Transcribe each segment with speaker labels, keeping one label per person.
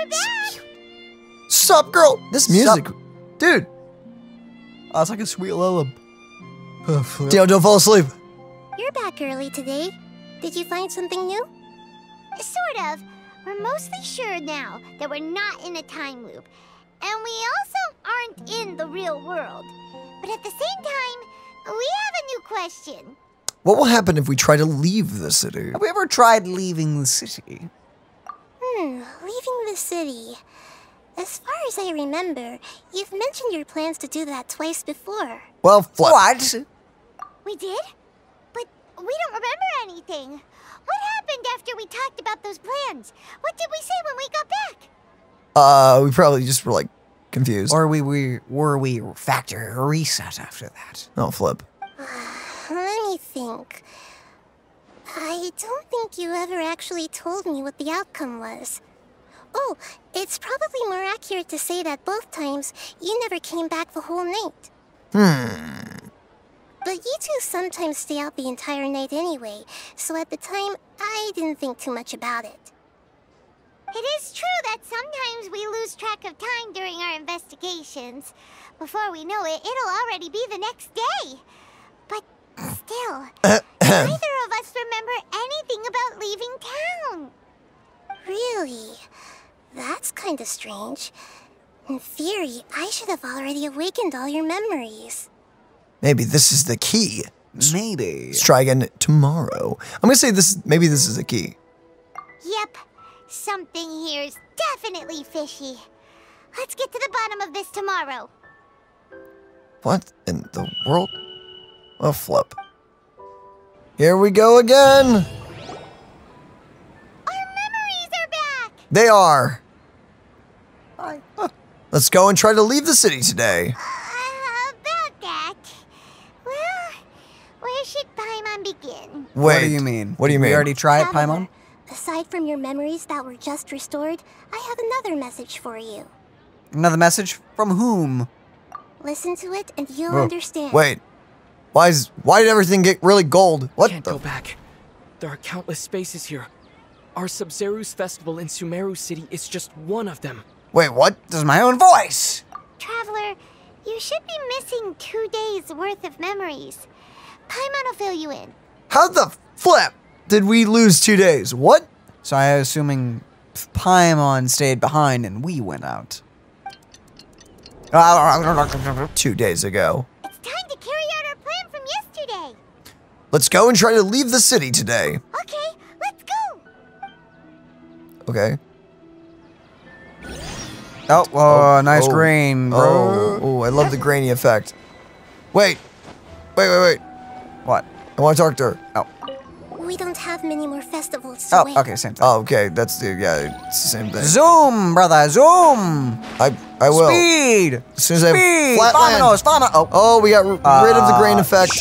Speaker 1: We're back.
Speaker 2: Sup, girl? This music,
Speaker 3: Sup.
Speaker 2: dude.
Speaker 3: Oh, it's like a sweet lullaby. Oh.
Speaker 2: Dale, don't fall asleep.
Speaker 1: You're back early today. Did you find something new? Sort of. We're mostly sure now that we're not in a time loop. And we also aren't in the real world. But at the same time, we have a new question.
Speaker 2: What will happen if we try to leave the city?
Speaker 3: Have we ever tried leaving the city?
Speaker 1: Hmm, leaving the city. As far as I remember, you've mentioned your plans to do that twice before.
Speaker 2: Well, flip.
Speaker 3: What?
Speaker 1: We did? But we don't remember anything. What happened after we talked about those plans? What did we say when we got back?
Speaker 2: Uh, we probably just were like confused.
Speaker 3: Or we, we were we factor reset after that?
Speaker 2: oh, flip.
Speaker 1: Let me think. I don't think you ever actually told me what the outcome was. Oh, it's probably more accurate to say that both times you never came back the whole night.
Speaker 2: Hmm.
Speaker 1: But you two sometimes stay out the entire night anyway, so at the time, I didn't think too much about it. It is true that sometimes we lose track of time during our investigations. Before we know it, it'll already be the next day. But still, neither of us remember anything about leaving town. Really? That's kind of strange. In theory, I should have already awakened all your memories.
Speaker 2: Maybe this is the key.
Speaker 3: Maybe.
Speaker 2: Let's try again tomorrow. I'm gonna say this. Maybe this is the key.
Speaker 1: Yep, something here's definitely fishy. Let's get to the bottom of this tomorrow.
Speaker 2: What in the world? A flip. Here we go again.
Speaker 1: Our memories are back!
Speaker 2: They are.
Speaker 3: Hi.
Speaker 2: Let's go and try to leave the city today.
Speaker 1: Uh, about that. Well, where should Paimon begin?
Speaker 2: Wait.
Speaker 3: What do you mean?
Speaker 2: What do you mean?
Speaker 3: We already tried it,
Speaker 1: Traveler,
Speaker 3: Paimon?
Speaker 1: Aside from your memories that were just restored, I have another message for you.
Speaker 3: Another message from whom?
Speaker 1: Listen to it and you'll
Speaker 2: Whoa.
Speaker 1: understand.
Speaker 2: Wait. Why is why did everything get really gold? What
Speaker 4: Can't
Speaker 2: the?
Speaker 4: go back. There are countless spaces here. Our Sabzeruz festival in Sumeru City is just one of them.
Speaker 2: Wait, what?
Speaker 3: This is my own voice.
Speaker 1: Traveler, you should be missing two days worth of memories. Paimon will fill you in.
Speaker 2: How the flip did we lose two days? What?
Speaker 3: So I'm assuming Paimon stayed behind and we went out.
Speaker 2: Ah, ah, ah, two days ago.
Speaker 1: It's time to carry out our plan from yesterday.
Speaker 2: Let's go and try to leave the city today.
Speaker 1: Okay, let's go.
Speaker 2: Okay.
Speaker 3: Oh, oh, nice
Speaker 2: oh,
Speaker 3: green,
Speaker 2: Oh,
Speaker 3: bro.
Speaker 2: oh, I love the grainy effect. Wait. Wait, wait, wait.
Speaker 3: What?
Speaker 2: I want to talk to her.
Speaker 3: Oh,
Speaker 1: We don't have many more festivals to wait.
Speaker 3: oh, okay, same thing.
Speaker 2: Oh, okay. That's the yeah. It's the same thing.
Speaker 3: Zoom, brother, zoom.
Speaker 2: I I will.
Speaker 3: Speed.
Speaker 2: As soon as I
Speaker 3: Speed.
Speaker 2: flatland.
Speaker 3: Vamonos, vamo- Oh,
Speaker 2: Oh, we got r- rid of the grain
Speaker 3: Uh,
Speaker 2: effect.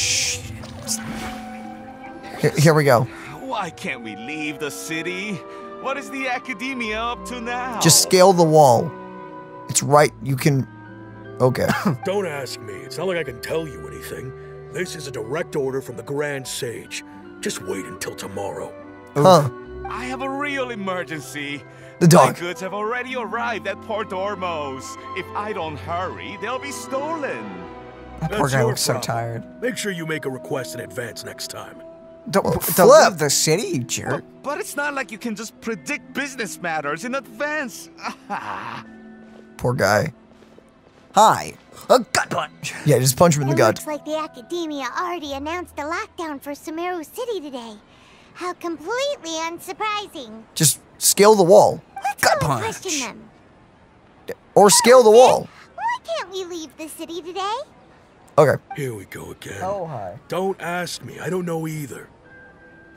Speaker 2: Here, here we go.
Speaker 5: Why can't we leave the city? What is the academia up to now?
Speaker 2: Just scale the wall. It's right. You can. Okay.
Speaker 6: Don't ask me. It's not like I can tell you anything. This is a direct order from the Grand Sage. Just wait until tomorrow.
Speaker 2: huh.
Speaker 5: I have a real emergency.
Speaker 2: The dog.
Speaker 5: My goods have already arrived at Port Ormos. If I don't hurry, they'll be stolen.
Speaker 3: that poor
Speaker 6: That's
Speaker 3: guy
Speaker 6: your
Speaker 3: looks so tired.
Speaker 6: Make sure you make a request in advance next time.
Speaker 3: Don't,
Speaker 2: Oh,
Speaker 3: don't leave the city, you jerk.
Speaker 5: But, but it's not like you can just predict business matters in advance.
Speaker 2: Poor guy.
Speaker 3: Hi. A gut punch.
Speaker 2: Yeah, just punch him in the
Speaker 1: It
Speaker 2: gut.
Speaker 1: looks like the academia already announced a lockdown for Sumeru City today. How completely unsurprising.
Speaker 2: Just scale the wall.
Speaker 1: Let's
Speaker 3: Gut punch.
Speaker 1: question them.
Speaker 2: Or scale the wall.
Speaker 1: Why can't we leave the city today?
Speaker 2: Okay.
Speaker 6: Here we go again.
Speaker 3: Oh, hi.
Speaker 6: Don't ask me. I don't know either.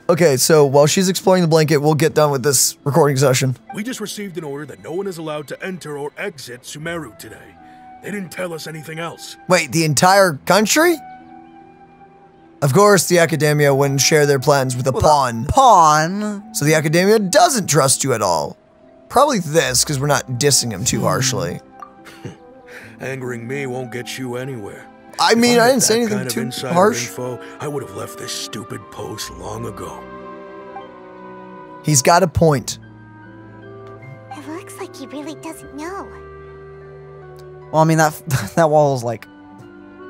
Speaker 2: Okay, so while she's exploring the blanket, we'll get done with this recording session.
Speaker 6: We just received an order that no one is allowed to enter or exit Sumeru today. They didn't tell us anything else.
Speaker 2: Wait, the entire country? Of course, the Academia wouldn't share their plans with a pawn.
Speaker 3: Pawn.
Speaker 2: So the Academia doesn't trust you at all. Probably this, because we're not dissing him too hmm. harshly.
Speaker 6: Angering me won't get you anywhere.
Speaker 2: I mean,
Speaker 6: If
Speaker 2: I didn't say anything
Speaker 6: kind of
Speaker 2: too
Speaker 6: insider
Speaker 2: harsh.
Speaker 6: Info, I would have left this stupid post long ago.
Speaker 2: He's got a point.
Speaker 1: It looks like like he really doesn't know.
Speaker 3: Well, I mean that that wall is like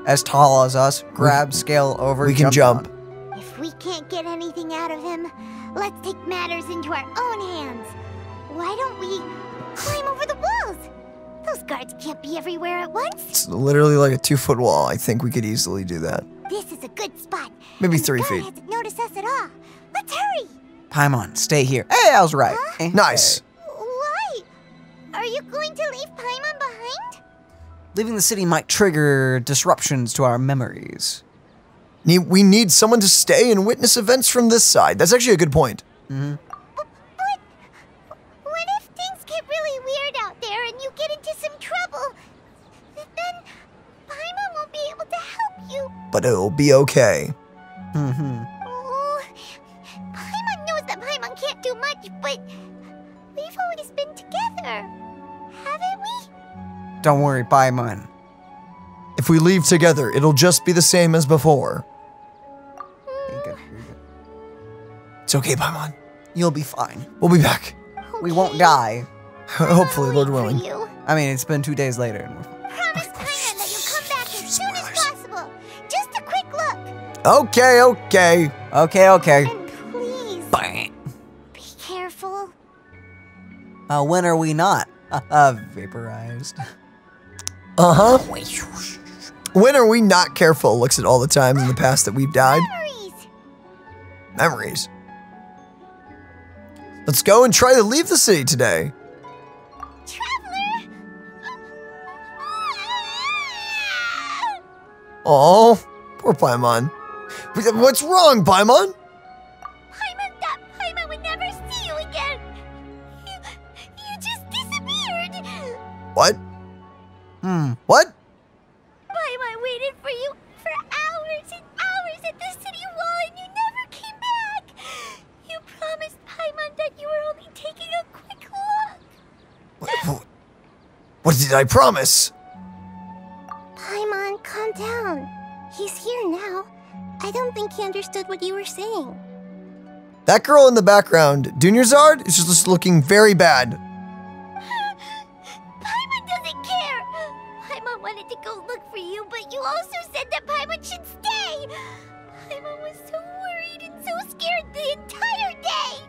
Speaker 3: as tall as us. Grab, scale over.
Speaker 2: we can jump.
Speaker 3: on.
Speaker 1: If we can't get anything out of him, let's take matters into our own hands. Why don't we climb over the walls? Those guards can't be everywhere at once.
Speaker 2: It's literally like a two foot wall. I think we could easily do that.
Speaker 1: This is a good spot.
Speaker 2: Maybe
Speaker 1: and the
Speaker 2: three
Speaker 1: guard
Speaker 2: feet.
Speaker 1: hasn't noticed us at all. Let's hurry.
Speaker 3: Paimon, stay here. Hey, I was right. Eh,
Speaker 2: Nice.
Speaker 1: Why? Are you going to leave Paimon behind?
Speaker 3: Leaving the city might trigger disruptions to our memories.
Speaker 2: We need someone to stay and witness events from this side. That's actually a good point.
Speaker 1: But what if things get really weird out there and you get into some trouble? Then Paimon won't be able to help you.
Speaker 2: But it'll be okay.
Speaker 3: Mm-hmm.
Speaker 1: Oh, Paimon knows that Paimon can't do much, but we've always been together, haven't we?
Speaker 3: Don't worry, Paimon.
Speaker 2: If we leave together, it'll just be the same as before.
Speaker 3: You're good, you're good.
Speaker 2: It's okay, Paimon.
Speaker 3: You'll be fine.
Speaker 2: We'll be back.
Speaker 3: We won't die.
Speaker 2: Hopefully,
Speaker 1: I'll
Speaker 2: Lord willing.
Speaker 3: I mean, it's been two days later. And we're
Speaker 1: Promise
Speaker 2: Okay, okay.
Speaker 3: okay, okay.
Speaker 1: And please,
Speaker 3: Bang.
Speaker 1: be careful.
Speaker 3: Uh, when are we not? Uh, vaporized.
Speaker 2: Uh huh. When are we not careful? Looks at all the times in the past that we've died.
Speaker 1: Memories.
Speaker 2: Memories. Let's go and try to leave the city today.
Speaker 1: Traveler.
Speaker 2: Oh, poor Paimon. What's wrong, Paimon?
Speaker 1: Paimon thought Paimon would never see you again. You, you just disappeared.
Speaker 2: What?
Speaker 3: Hmm.
Speaker 2: What?
Speaker 1: Paimon waited for you for hours and hours at the city wall and you never came back. You promised Paimon that you were only taking a quick look.
Speaker 2: What, what did I promise?
Speaker 1: Paimon, calm down. He's here now. I don't think he understood what you were saying.
Speaker 2: That girl in the background, Dunyarzad, is just looking very bad.
Speaker 1: Paimon doesn't care. Paimon wanted to go look for you, but you also said that Paimon should stay. Paimon was so worried and so scared the entire day.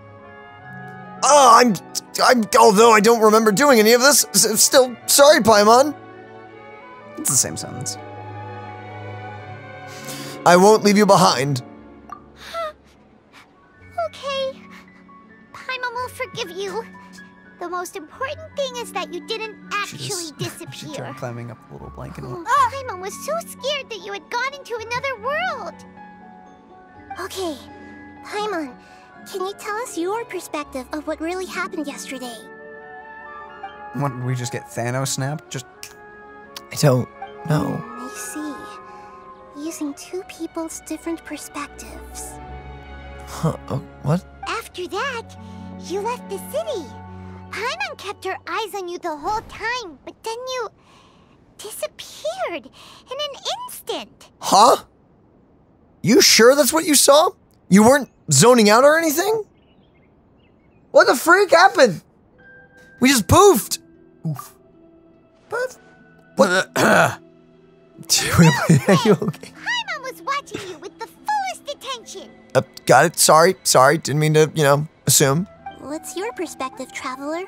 Speaker 2: Oh, I'm, I'm. Although I don't remember doing any of this, still sorry, Paimon.
Speaker 3: It's the same sentence.
Speaker 2: I won't leave you behind.
Speaker 1: Okay. Paimon will forgive you. The most important thing is that you didn't
Speaker 3: She
Speaker 1: actually
Speaker 3: just- She
Speaker 1: disappear.
Speaker 3: tried climbing up the little blanket. and- oh,
Speaker 1: Paimon oh, was so scared that you had gone into another world. Okay, Paimon, can you tell us your perspective of what really happened yesterday?
Speaker 3: What, did we just get Thanos snapped? Just
Speaker 2: I don't know.
Speaker 1: I see. Using two people's different perspectives.
Speaker 2: Huh, oh, what?
Speaker 1: After that, you left the city. Paimon kept her eyes on you the whole time, but then you disappeared in an instant.
Speaker 2: Huh? You sure that's what you saw? You weren't zoning out or anything? What the freak happened? We just poofed. Oof. Poof. What? Are you okay?
Speaker 1: Paimon was watching you with the fullest attention.
Speaker 2: Uh, got it. Sorry. Sorry. Didn't mean to, you know, assume.
Speaker 1: What's your perspective, traveler?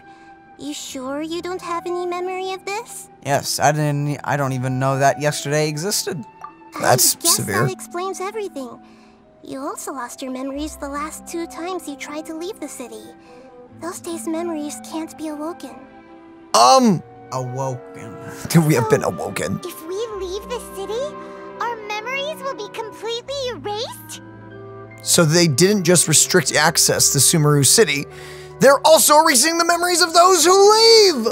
Speaker 1: You sure you don't have any memory of this?
Speaker 3: yes, I didn't. I don't even know that yesterday existed.
Speaker 2: That's
Speaker 1: I guess
Speaker 2: severe.
Speaker 1: that explains everything. You also lost your memories the last two times you tried to leave the city. Those days' memories can't be awoken.
Speaker 2: Um,
Speaker 3: Awoken.
Speaker 2: we have been awoken.
Speaker 1: If we leave the city, our memories will be completely erased?
Speaker 2: So they didn't just restrict access to Sumeru City, they're also erasing the memories of those who leave.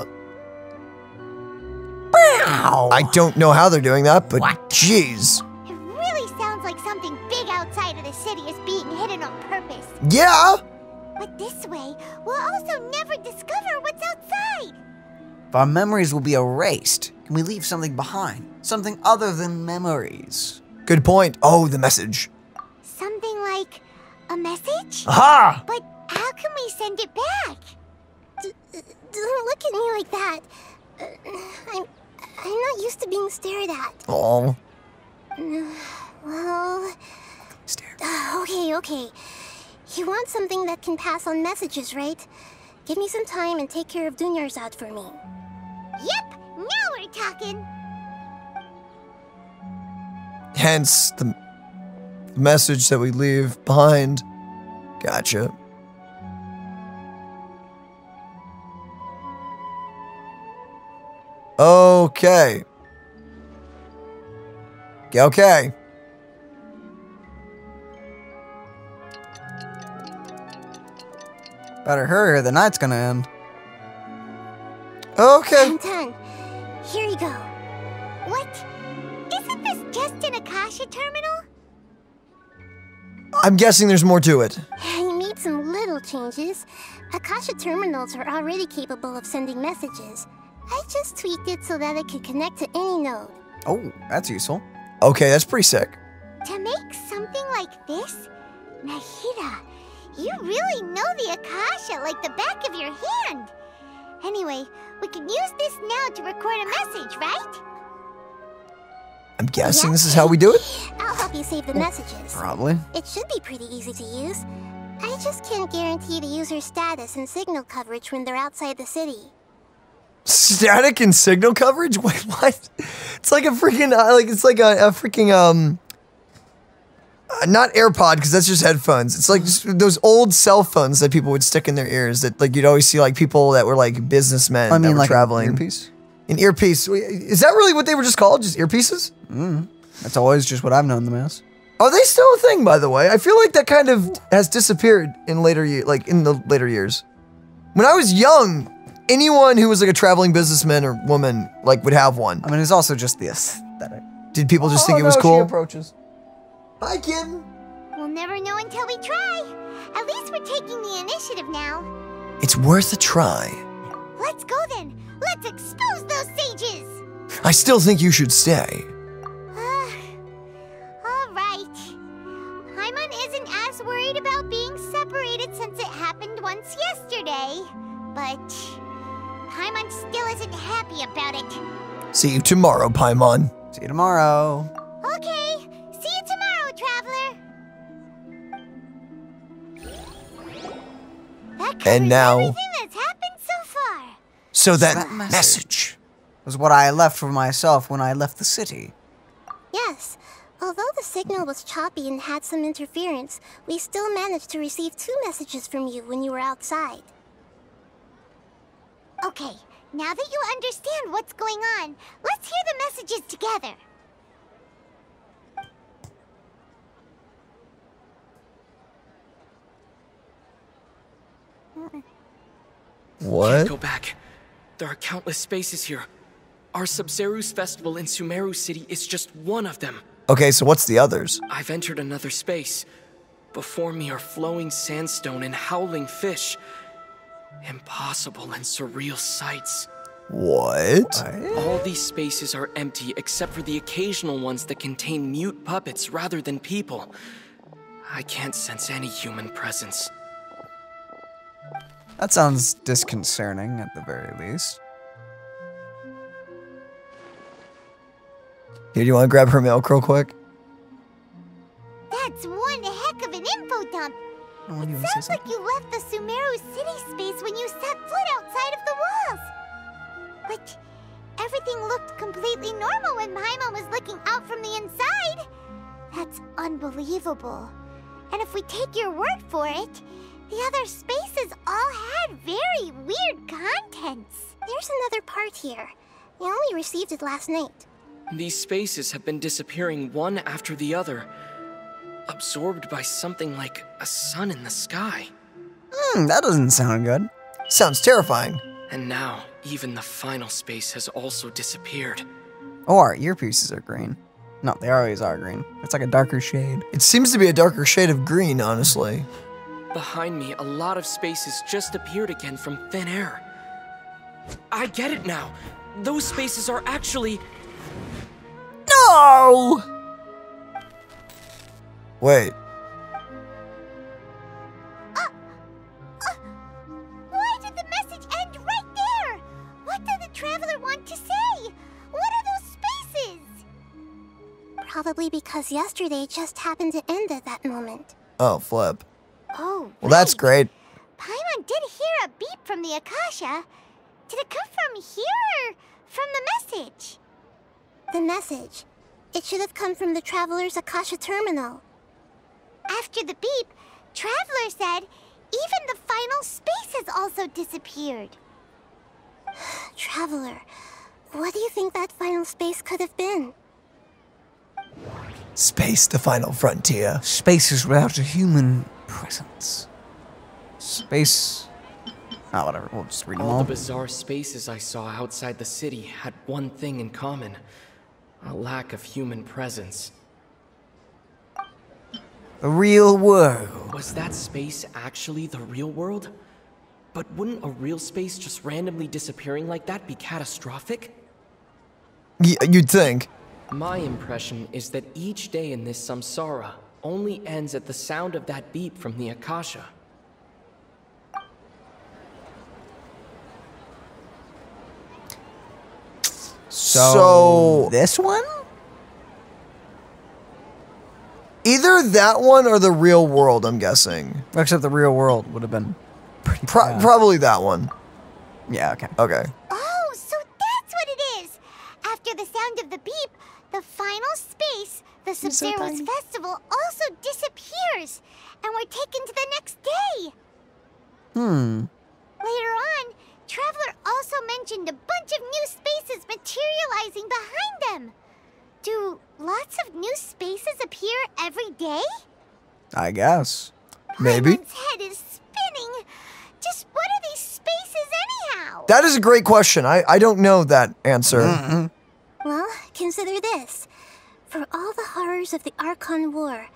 Speaker 2: Wow! I don't know how they're doing that, but jeez.
Speaker 1: It really sounds like something big outside of the city is being hidden on purpose.
Speaker 2: Yeah.
Speaker 1: But this way, we'll also never discover what's outside.
Speaker 3: If our memories will be erased, can we leave something behind? Something other than memories?
Speaker 2: Good point. Oh, the message.
Speaker 1: Something like a message?
Speaker 2: Aha!
Speaker 1: But how can we send it back? don't look at me like that. Uh, I'm, I'm not used to being stared at.
Speaker 2: Oh.
Speaker 1: Well,
Speaker 3: Stare.
Speaker 1: uh, okay, okay. You want something that can pass on messages, right? Give me some time and take care of Dunyarzad for me. Yep, now we're talking.
Speaker 2: Hence the, message that we leave behind. Gotcha. Okay. Okay.
Speaker 3: Better hurry or the night's gonna end.
Speaker 2: Okay.
Speaker 1: I'm done. Here you go. What? This just an Akasha terminal?
Speaker 2: I'm guessing there's more to it.
Speaker 1: You made some little changes. Akasha terminals are already capable of sending messages. I just tweaked it so that it could connect to any node.
Speaker 3: Oh, that's useful.
Speaker 2: Okay, that's pretty sick.
Speaker 1: To make something like this? Nahida, you really know the Akasha like the back of your hand. Anyway, we can use this now to record a message, right?
Speaker 2: I'm guessing this is how we do it.
Speaker 1: I'll help you save the messages.
Speaker 3: Probably.
Speaker 1: It should be pretty easy to use. I just can't guarantee the user's status and signal coverage when they're outside the city.
Speaker 2: Static and signal coverage? Wait, what? It's like a freaking uh, like it's like a, a freaking um uh, not AirPod because that's just headphones. It's like just those old cell phones that people would stick in their ears that like you'd always see like people that were like businessmen
Speaker 3: I
Speaker 2: that
Speaker 3: mean,
Speaker 2: were
Speaker 3: like
Speaker 2: traveling.
Speaker 3: an earpiece.
Speaker 2: An earpiece. Is that really what they were just called? Just earpieces? Mm-hmm.
Speaker 3: That's always just what I've known them as.
Speaker 2: Are they still a thing, by the way? I feel like that kind of has disappeared in later year, like in the later years. When I was young, anyone who was like a traveling businessman or woman like would have one.
Speaker 3: I mean, it's also just the aesthetic.
Speaker 2: Did people just think oh, it was cool? She approaches. Hi, kitten.
Speaker 1: We'll never know until we try. At least we're taking the initiative now.
Speaker 2: It's worth a try.
Speaker 1: Let's go then. Let's expose those sages.
Speaker 2: I still think you should stay.
Speaker 1: All right. Paimon isn't as worried about being separated since it happened once yesterday. But Paimon still isn't happy about it.
Speaker 2: See you tomorrow, Paimon.
Speaker 3: See you tomorrow.
Speaker 1: Okay. See you tomorrow, traveler. That
Speaker 2: And now-
Speaker 1: everything that's happened so far.
Speaker 2: So that,
Speaker 3: that message.
Speaker 2: message.
Speaker 3: was what I left for myself when I left the city.
Speaker 1: Yes. Although the signal was choppy and had some interference, we still managed to receive two messages from you when you were outside. Okay, now that you understand what's going on, let's hear the messages together.
Speaker 2: What?
Speaker 4: Go back. There are countless spaces here. Our Sabzeruz festival in Sumeru City is just one of them.
Speaker 2: Okay, so what's the others?
Speaker 4: I've entered another space. Before me are flowing sandstone and howling fish. Impossible and surreal sights.
Speaker 2: What?
Speaker 4: All these spaces are empty except for the occasional ones that contain mute puppets rather than people. I can't sense any human presence.
Speaker 3: That sounds disconcerting at the very least.
Speaker 2: Here, do you want to grab her milk real quick?
Speaker 1: That's one heck of an info dump. It sounds like you left the Sumeru city space when you set foot outside of the walls. But everything looked completely normal when Paimon was looking out from the inside. That's unbelievable. And if we take your word for it, the other spaces all had very weird contents. There's another part here. I only received it last night.
Speaker 4: These spaces have been disappearing one after the other, absorbed by something like a sun in the sky.
Speaker 3: Hmm, that doesn't sound good.
Speaker 2: Sounds terrifying.
Speaker 4: And now, even the final space has also disappeared.
Speaker 3: Oh, our earpieces are green. No, they always are green. It's like a darker shade.
Speaker 2: It seems to be a darker shade of green, honestly.
Speaker 4: Behind me, a lot of spaces just appeared again from thin air. I get it now. Those spaces are actually.
Speaker 2: No! Wait.
Speaker 1: Uh, uh, why did the message end right there? What did the Traveler want to say? What are those spaces? Probably because yesterday just happened to end at that moment.
Speaker 2: Oh, flip.
Speaker 1: Oh,
Speaker 2: Well, that's great.
Speaker 1: Paimon did hear a beep from the Akasha. Did it come from here or from the message? The message. It should have come from the Traveler's Akasha terminal. After the beep, Traveler said even the final space has also disappeared. Traveler, what do you think that final space could have been?
Speaker 2: Space, the final frontier.
Speaker 3: Spaces without a human presence. Space. Ah, whatever. We'll just read them
Speaker 4: All
Speaker 3: all.
Speaker 4: the bizarre spaces I saw outside the city had one thing in common a lack of human presence.
Speaker 3: The real world.
Speaker 4: Was that space actually the real world? But wouldn't a real space just randomly disappearing like that be catastrophic?
Speaker 2: Y- you'd think.
Speaker 4: My impression is that each day in this samsara only ends at the sound of that beep from the Akasha.
Speaker 2: So,
Speaker 3: this one?
Speaker 2: either that one or the real world, I'm guessing.
Speaker 3: Except the real world would have been pretty.
Speaker 2: Pro-
Speaker 3: bad.
Speaker 2: Probably that one.
Speaker 3: yeah. Okay.
Speaker 2: Okay.
Speaker 1: Oh, so that's what it is! After the sound of the beep, the final space, the Sabzeruz festival, also disappears, and we're taken to the next day.
Speaker 3: Hmm.
Speaker 1: Later on, Traveler also mentioned a bunch of new spaces materializing behind them. Do lots of new spaces appear every day?
Speaker 3: I guess.
Speaker 2: Maybe.
Speaker 1: Paimon's head is spinning. Just what are these spaces anyhow?
Speaker 2: That is a great question. I, I don't know that answer.
Speaker 1: Well, consider this. For all the horrors of the Archon War,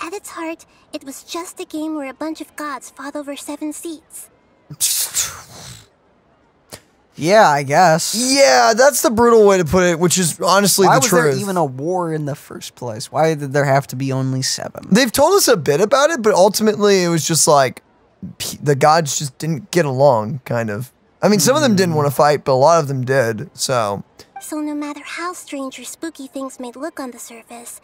Speaker 1: at its heart, it was just a game where a bunch of gods fought over seven seats.
Speaker 3: Yeah, I guess.
Speaker 2: Yeah, that's the brutal way to put it, which is honestly
Speaker 3: Why
Speaker 2: the
Speaker 3: was there even a war in the first place? Why did there have to be only seven?
Speaker 2: They've told us a bit about it, but ultimately it was just like the gods just didn't get along, kind of. I mean, some of them didn't hmm. want to fight, but a lot of them did. So,
Speaker 1: So no matter how strange or spooky things may look on the surface,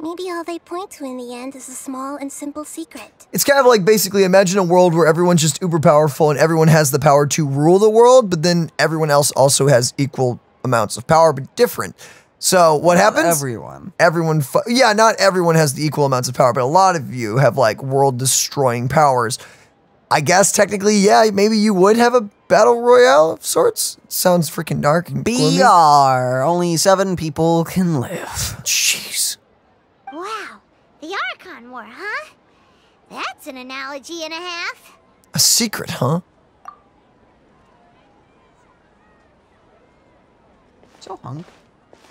Speaker 1: maybe all they point to in the end is a small and simple secret.
Speaker 2: it's kind of like basically imagine a world where everyone's just uber powerful and everyone has the power to rule the world, but then everyone else also has equal amounts of power, but different. So, what
Speaker 3: Not
Speaker 2: happens?
Speaker 3: Everyone.
Speaker 2: everyone fu- yeah not everyone has the equal amounts of power but a lot of you have like world destroying powers i guess technically yeah maybe you would have a battle royale of sorts sounds freaking dark and gloomy.
Speaker 3: BR. Only seven people can live.
Speaker 2: jeez
Speaker 1: Wow, the Archon War, huh? That's an analogy and a half.
Speaker 2: a secret huh
Speaker 3: So hung.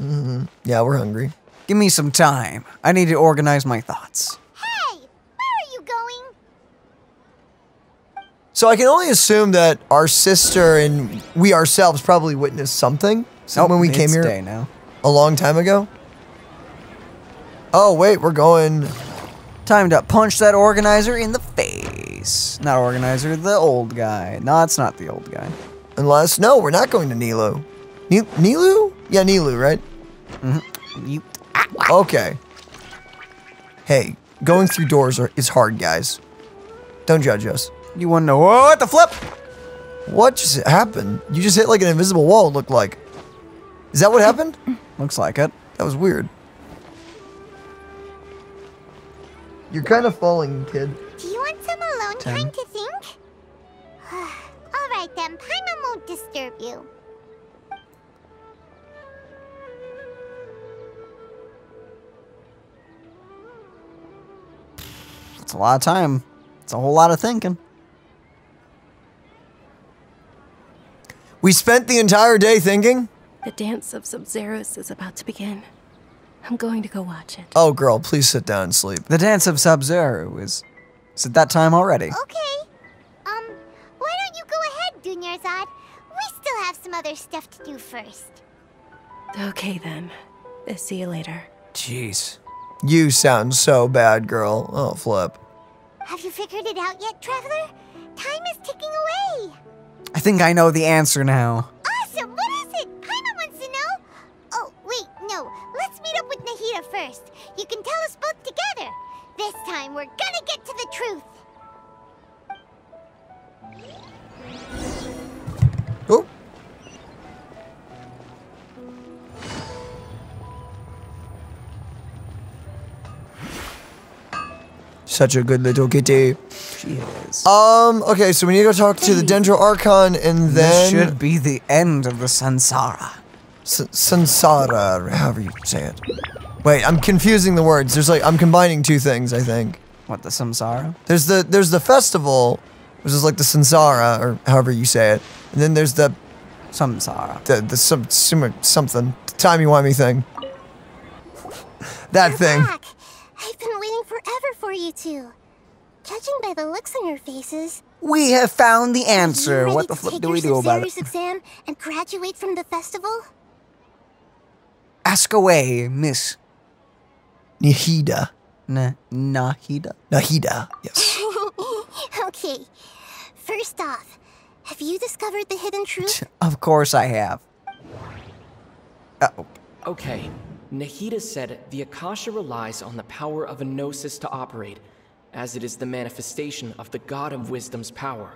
Speaker 3: Mm-hmm.
Speaker 2: yeah we're hungry
Speaker 3: Give me some time. I need to organize my thoughts.
Speaker 1: Hey, where are you going?
Speaker 2: So i can only assume that our sister and we ourselves probably witnessed something
Speaker 3: Nope,
Speaker 2: when we came here
Speaker 3: day now.
Speaker 2: a long time ago oh wait we're going
Speaker 3: Time to punch that organizer in the face. Not organizer, the old guy. No, it's not the old guy.
Speaker 2: unless no we're not going to Nilou Ni- Nilou yeah Nilou right mm-hmm.
Speaker 3: You.
Speaker 2: Ah, okay. Hey, going through doors are, is hard, guys. Don't judge us.
Speaker 3: You wanna know what the flip?
Speaker 2: What just happened? You just hit like an invisible wall, it looked like. Is that what happened?
Speaker 3: Looks like it.
Speaker 2: That was weird. You're kind of falling, kid.
Speaker 1: Do you want some alone
Speaker 3: Ten.
Speaker 1: time to think? All right then, Paimon won't disturb you.
Speaker 3: It's a lot of time. It's a whole lot of thinking.
Speaker 2: We spent the entire day thinking.
Speaker 7: The dance of Sabzeruz is about to begin. I'm going to go watch it.
Speaker 2: Oh, girl, please sit down and sleep.
Speaker 3: The dance of Sabzeruz. Is it that time already?
Speaker 1: Okay. Um, why don't you go ahead, Dunyarzad? We still have some other stuff to do first.
Speaker 7: Okay then. See you later.
Speaker 3: Jeez.
Speaker 2: You sound so bad, girl. Oh, flip.
Speaker 1: Have you figured it out yet, Traveler? Time is ticking away.
Speaker 3: I think I know the answer now.
Speaker 1: Awesome! What is it? Paimon wants to know. Oh, wait, no. Let's meet up with Nahida first. You can tell us both together. This time, we're gonna get to the truth.
Speaker 2: Oh, such a good little kitty.
Speaker 3: She is.
Speaker 2: Um, okay, so we need to go talk to the Dendro Archon and then...
Speaker 3: this should be the end of the Sansara.
Speaker 2: S- Sansara, however you say it. Wait, I'm confusing the words. There's like I'm combining two things, I think.
Speaker 3: What the Samsara?
Speaker 2: There's the there's the festival, which is like the Sansara, or however you say it. And then there's the
Speaker 3: Samsara.
Speaker 2: the, the some, some something timey wimey thing. that
Speaker 1: You're
Speaker 2: thing.
Speaker 1: back. I've been waiting forever for you two. Judging by the looks on your faces,
Speaker 3: We have found the answer. What the
Speaker 1: to
Speaker 3: flip do we do about it?
Speaker 1: Exam and graduate from the festival?
Speaker 3: Ask away, Miss
Speaker 2: Nahida.
Speaker 3: Na Nahida.
Speaker 2: Nahida. Yes.
Speaker 1: okay. First off, have you discovered the hidden truth?
Speaker 3: Of course I have. Oh,
Speaker 4: Okay, Nahida said the Akasha relies on the power of a gnosis to operate, as it is the manifestation of the God of Wisdom's power.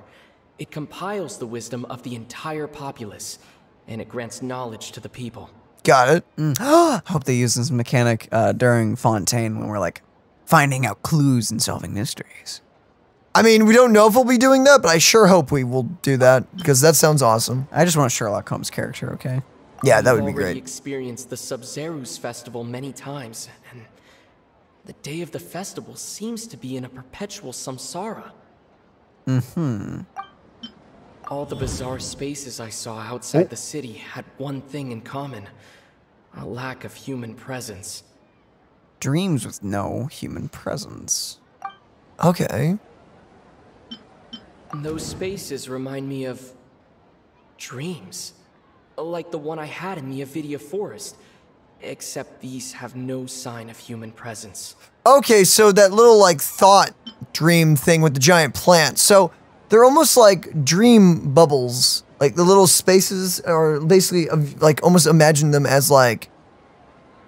Speaker 4: It compiles the wisdom of the entire populace, and it grants knowledge to the people.
Speaker 2: Got it.
Speaker 3: I hope they use this mechanic uh, during Fontaine when we're like finding out clues and solving mysteries.
Speaker 2: I mean, we don't know if we'll be doing that, but I sure hope we will do that because that sounds awesome.
Speaker 3: I just want Sherlock Holmes character, okay?
Speaker 2: Yeah, that would be great.
Speaker 4: experienced the Sabzeruz festival many times, and the day of the festival seems to be in a perpetual samsara.
Speaker 3: Mm-hmm.
Speaker 4: All the bizarre spaces I saw outside the city had one thing in common a lack of human presence.
Speaker 3: Dreams with no human presence.
Speaker 2: Okay.
Speaker 4: Those spaces remind me of dreams, like the one I had in the Avidya Forest, except these have no sign of human presence.
Speaker 2: Okay, so that little like thought dream thing with the giant plant. So they're almost like dream bubbles. Like the little spaces are basically like almost imagine them as like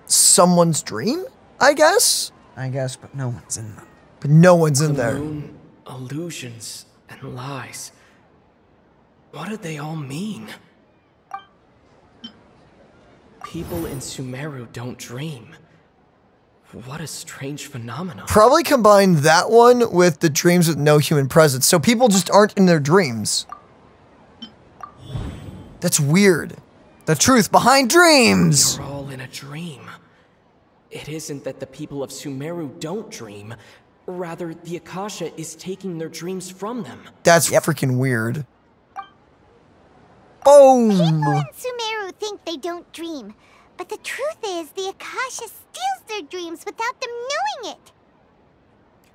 Speaker 2: someone's dream, I guess.
Speaker 3: I guess, but no one's in them.
Speaker 2: But no one's in there.
Speaker 4: moon, illusions, and lies. What do they all mean? People in Sumeru don't dream. What a strange phenomenon.
Speaker 2: Probably combine that one with the dreams with no human presence. So people just aren't in their dreams. That's weird.
Speaker 3: The truth behind dreams!
Speaker 4: They're all in a dream. It isn't that the people of Sumeru don't dream. Rather, the Akasha is taking their dreams from them.
Speaker 2: That's freaking weird.
Speaker 3: Boom!
Speaker 1: People in Sumeru think they don't dream, but the truth is the Akasha steals their dreams without them knowing it.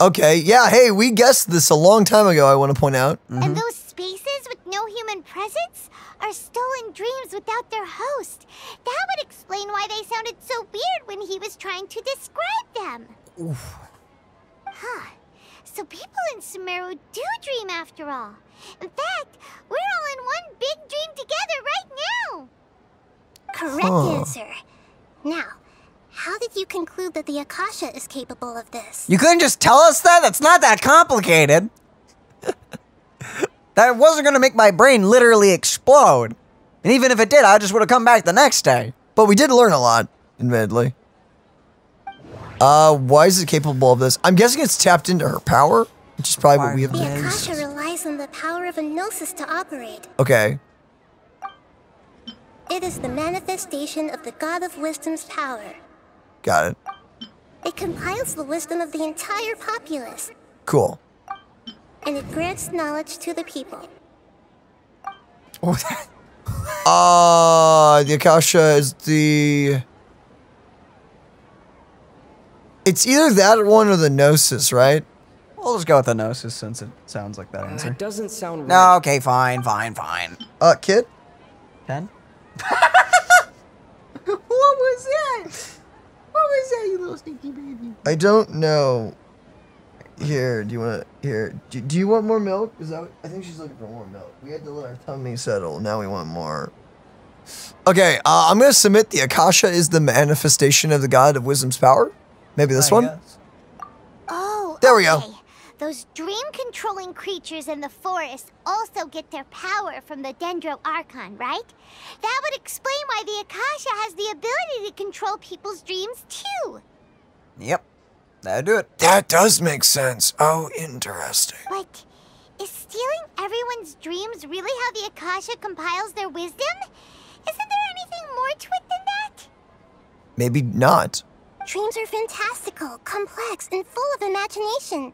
Speaker 2: Okay, yeah, hey, we guessed this a long time ago, I want to point out. Mm-hmm.
Speaker 1: And those spaces with no human presence are stolen dreams without their host. That would explain why they sounded so weird when he was trying to describe them. Huh. So people in Sumeru do dream after all. In fact, we're all in one big dream together right now. Correct
Speaker 2: Huh.
Speaker 1: answer. Now, how did you conclude that the Akasha is capable of this?
Speaker 3: You couldn't just tell us that? That's not that complicated. that wasn't gonna make my brain literally explode. And even if it did, I just would have come back the next day.
Speaker 2: But we did learn a lot, admittedly. Uh, why is it capable of this? I'm guessing it's tapped into her power, which is probably what we have.
Speaker 1: The
Speaker 3: Yes.
Speaker 1: Relies on the power of a gnosis to operate.
Speaker 2: Okay,
Speaker 1: It is the manifestation of the God of Wisdom's power.
Speaker 2: got it.
Speaker 1: It compiles the wisdom of the entire populace,
Speaker 2: Cool.
Speaker 1: and it grants knowledge to the people. What?
Speaker 2: Uh, the Akasha is the. It's either that one or the Gnosis, right?
Speaker 3: We'll just go with the Gnosis since it sounds like that answer.
Speaker 4: It doesn't sound
Speaker 3: No, okay, fine, fine, fine.
Speaker 2: Uh, kid?
Speaker 3: Ten? what was that? What was that, you little stinky baby?
Speaker 2: I don't know. Here, do you want to? Here, do, do you want more milk? Is that? I think she's looking for more milk. We had to let our tummy settle. Now we want more. Okay, uh, I'm gonna submit the Akasha is the manifestation of the God of Wisdom's power. Maybe this one.
Speaker 1: Oh,
Speaker 2: There we go.
Speaker 1: Okay. Those dream-controlling creatures in the forest also get their power from the Dendro Archon, right? That would explain why the Akasha has the ability to control people's dreams too.
Speaker 3: Yep. That'd do it.
Speaker 2: That does make sense. Oh, interesting.
Speaker 1: But is stealing everyone's dreams really how the Akasha compiles their wisdom? Isn't there anything more to it than that?
Speaker 2: Maybe not.
Speaker 1: Dreams are fantastical, complex, and full of imagination.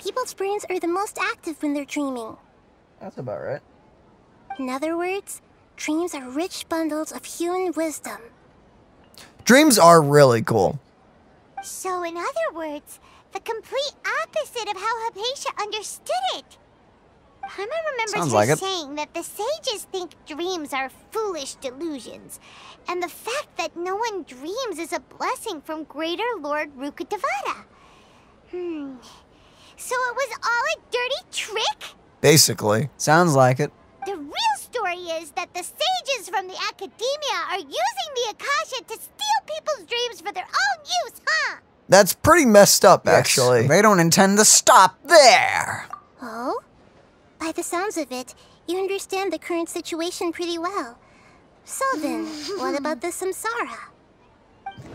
Speaker 1: People's brains are the most active when they're dreaming.
Speaker 3: That's about right.
Speaker 1: In other words, dreams are rich bundles of human wisdom.
Speaker 2: Dreams are really cool.
Speaker 1: So, in other words, the complete opposite of how Hypatia understood it. Paimon remembers
Speaker 3: Sounds
Speaker 1: her
Speaker 3: like
Speaker 1: saying that the sages think dreams are foolish delusions, and the fact that no one dreams is a blessing from Greater Lord Rukkhadevata. Hmm. So it was all a dirty trick?
Speaker 2: Basically.
Speaker 3: Sounds like it.
Speaker 1: The real story is that the sages from the academia are using the Akasha to steal people's dreams for their own use, huh?
Speaker 2: That's pretty messed up,
Speaker 3: Yes,
Speaker 2: actually.
Speaker 3: They don't intend to stop there.
Speaker 1: Oh? By the sounds of it, you understand the current situation pretty well. So then, what about the samsara?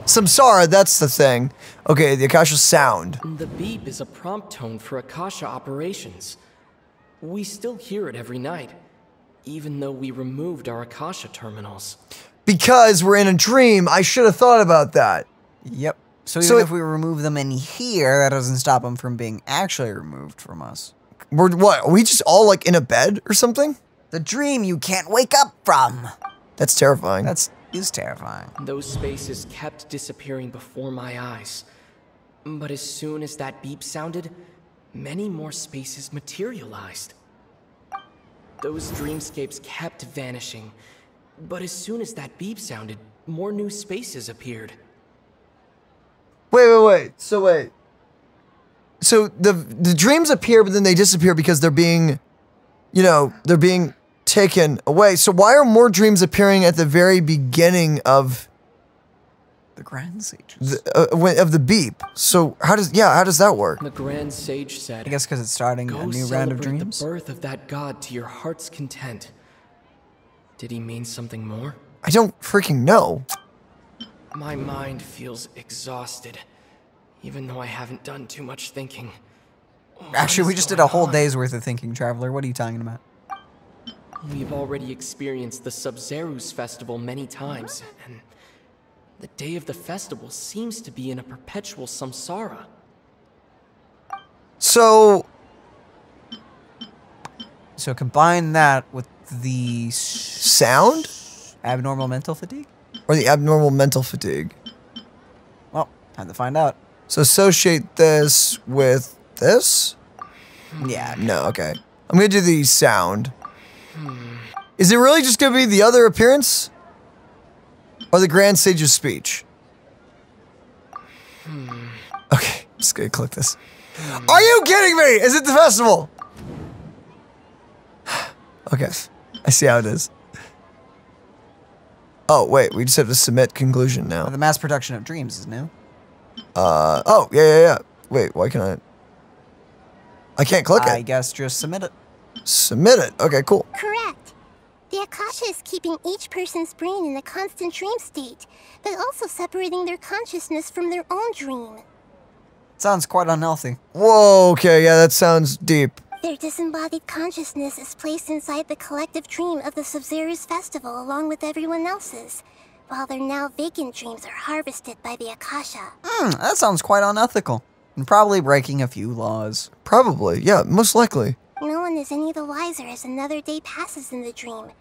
Speaker 2: Samsara, that's the thing. Okay, the Akasha sound.
Speaker 4: The beep is a prompt tone for Akasha operations. We still hear it every night, even though we removed our Akasha terminals.
Speaker 2: Because we're in a dream, I should have thought about that.
Speaker 3: Yep. So
Speaker 2: So
Speaker 3: even
Speaker 2: it-
Speaker 3: if we remove them in here, that doesn't stop them from being actually removed from us.
Speaker 2: We're what? Are we just all like in a bed or something?
Speaker 3: The dream you can't wake up from.
Speaker 2: That's terrifying.
Speaker 3: That's is terrifying.
Speaker 4: Those spaces kept disappearing before my eyes. But as soon as that beep sounded, many more spaces materialized. Those dreamscapes kept vanishing. But as soon as that beep sounded, more new spaces appeared.
Speaker 2: Wait, wait, wait. So wait. So the the dreams appear, but then they disappear because they're being, you know, they're being taken away. So why are more dreams appearing at the very beginning of
Speaker 3: The Grand sage
Speaker 2: the uh, of the beep? So how does yeah? How does that work?
Speaker 4: The Grand Sage said,
Speaker 3: I guess because it's starting a new round of
Speaker 4: celebrate
Speaker 3: dreams.
Speaker 4: the birth of that god to your heart's content. Did he mean something more?
Speaker 2: I don't freaking know.
Speaker 4: My mind feels exhausted, even though I haven't done too much thinking. What
Speaker 3: Actually, we just did a whole
Speaker 4: on?
Speaker 3: day's worth of thinking, Traveler. What are you talking about?
Speaker 4: We've already experienced the Sabzeruz festival many times, and the day of the festival seems to be in a perpetual samsara.
Speaker 2: So
Speaker 3: So combine that with the
Speaker 2: sound
Speaker 3: abnormal mental fatigue.
Speaker 2: or the abnormal mental fatigue.
Speaker 3: Well, time to find out.
Speaker 2: So associate this with this.
Speaker 3: Yeah.
Speaker 2: No, okay. I'm gonna do the sound. Is it really just gonna be the other appearance? Or the Grand Sage's speech? Okay, just gonna click this. Are you kidding me? Is it the festival? okay, I see how it is. Oh, wait, we just have to submit conclusion now.
Speaker 3: The mass production of dreams is new.
Speaker 2: Uh, oh, yeah, yeah, yeah. Wait, why can't I? I can't click
Speaker 3: I
Speaker 2: it.
Speaker 3: I guess just submit it.
Speaker 2: Submit it. Okay, cool.
Speaker 1: Correct. The Akasha is keeping each person's brain in a constant dream state, but also separating their consciousness from their own dream.
Speaker 3: Sounds quite unhealthy.
Speaker 2: Whoa, okay, yeah, that sounds deep.
Speaker 1: Their disembodied consciousness is placed inside the collective dream of the Sabzeruz festival along with everyone else's, while their now vacant dreams are harvested by the Akasha.
Speaker 3: Hmm, that sounds quite unethical. And probably breaking a few laws.
Speaker 2: Probably, yeah, most likely.
Speaker 1: No one is any the wiser as another day passes in the dream,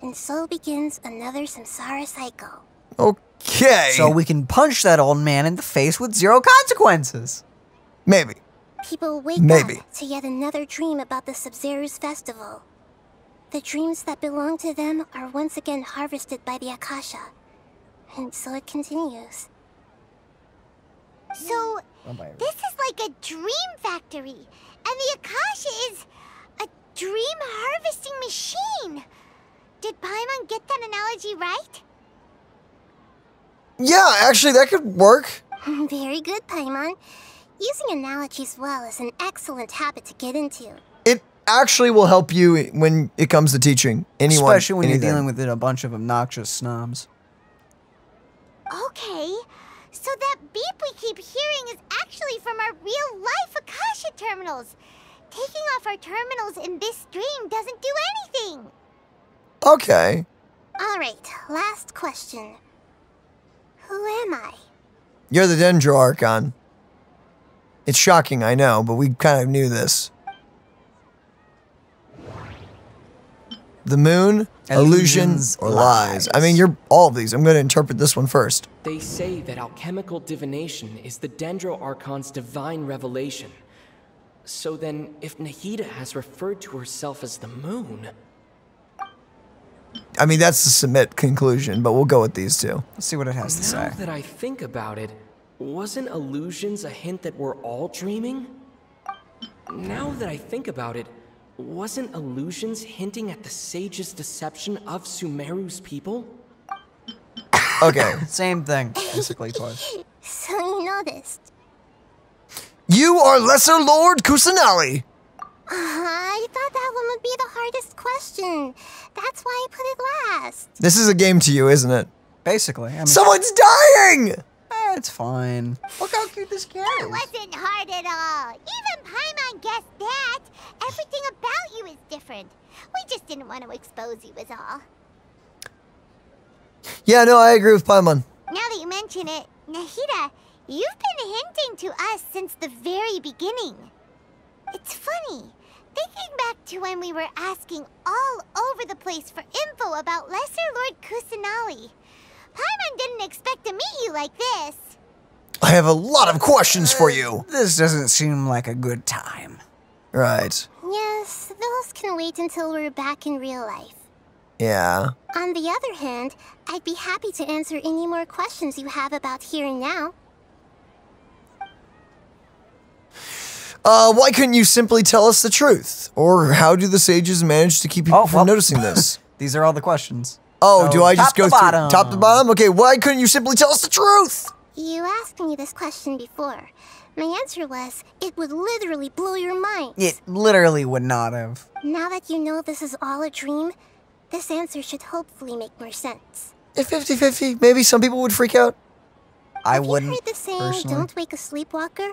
Speaker 1: and so begins another samsara cycle.
Speaker 2: Okay.
Speaker 3: So we can punch that old man in the face with zero consequences.
Speaker 2: maybe.
Speaker 1: People wake
Speaker 2: Maybe.
Speaker 1: up to yet another dream about the Sabzeruz festival. The dreams that belong to them are once again harvested by the Akasha. And so it continues. So, oh this is like a dream factory, and the Akasha is a dream harvesting machine. Did Paimon get that analogy right?
Speaker 2: Yeah, actually, that could work.
Speaker 1: Very good, Paimon. Using analogies well is an excellent habit to get into.
Speaker 2: It actually will help you when it comes to teaching anyone.
Speaker 3: Especially when
Speaker 2: anything.
Speaker 3: you're dealing with a bunch of obnoxious snobs.
Speaker 1: Okay, so that beep we keep hearing is actually
Speaker 8: actually from our real life Akasha terminals. Taking off our terminals in this dream doesn't do anything.
Speaker 2: Okay.
Speaker 8: All right, last question. Who am I?
Speaker 2: You're the Dendro Archon. It's shocking, I know, but we kind of knew this. The moon, illusion,
Speaker 3: Illusions,
Speaker 2: or lies. I mean, you're all of these. I'm going to interpret this one first.
Speaker 4: They say that alchemical divination is the Dendro Archon's divine revelation. So then, if Nahida has referred to herself as the moon,
Speaker 2: I mean, that's the submit conclusion, but we'll go with these two.
Speaker 3: Let's see what it has to
Speaker 4: now
Speaker 3: say.
Speaker 4: that I think about it, wasn't illusions a hint that we're all dreaming? Now that I think about it, wasn't illusions hinting at the sage's deception of Sumeru's people?
Speaker 2: Okay.
Speaker 3: Same thing, basically twice.
Speaker 8: So you noticed.
Speaker 2: You are Lesser Lord Kusanali.
Speaker 8: Uh, I thought that one would be the hardest question. That's why I put it last.
Speaker 2: This is a game to you, isn't it?
Speaker 3: Basically. I mean,
Speaker 2: Someone's dying!
Speaker 3: eh, it's fine. Look how cute this cat
Speaker 8: It
Speaker 3: is.
Speaker 8: wasn't hard at all. Even Paimon guessed that. Everything about you is different. We just didn't want to expose you, is all.
Speaker 2: Yeah, no, I agree with Paimon.
Speaker 8: Now that you mention it, Nahida, you've been hinting to us since the very beginning. It's funny. Thinking back to when we were asking all over the place for info about Lesser Lord Kusanali. Paimon didn't expect to meet you like this.
Speaker 2: I have a lot of questions for uh. you.
Speaker 3: This doesn't seem like a good time.
Speaker 2: Right.
Speaker 8: Yes, those can wait until we're back in real life.
Speaker 2: Yeah.
Speaker 8: On the other hand, I'd be happy to answer any more questions you have about here and now.
Speaker 2: Uh, why couldn't you simply tell us the truth? Or how do the sages manage to keep people
Speaker 3: Oh,
Speaker 2: from
Speaker 3: well.
Speaker 2: noticing this?
Speaker 3: These are all the questions.
Speaker 2: Oh,
Speaker 3: So,
Speaker 2: do I just go
Speaker 3: to
Speaker 2: through
Speaker 3: bottom.
Speaker 2: top to bottom? Okay, why couldn't you simply tell us the truth?
Speaker 8: You asked me this question before. My answer was, it would literally blow your mind.
Speaker 3: It literally would not have.
Speaker 8: Now that you know this is all a dream, this answer should hopefully make more sense.
Speaker 2: If 50 50, maybe some people would freak out.
Speaker 3: I
Speaker 8: Have
Speaker 3: wouldn't.
Speaker 8: you heard the saying,
Speaker 3: personally.
Speaker 8: don't wake a sleepwalker?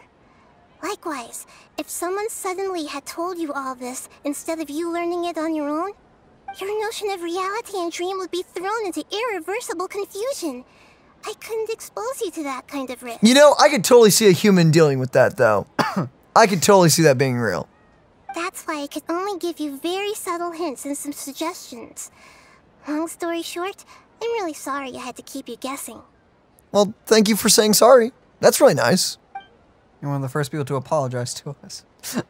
Speaker 8: Likewise, if someone suddenly had told you all this instead of you learning it on your own, your notion of reality and dream would be thrown into irreversible confusion. I couldn't expose you to that kind of risk.
Speaker 2: You know, I could totally see a human dealing with that, though. I could totally see that being real.
Speaker 8: That's why I could only give you very subtle hints and some suggestions. Long story short, I'm really sorry I had to keep you guessing.
Speaker 2: Well, thank you for saying sorry. That's really nice.
Speaker 3: You're one of the first people to apologize to us.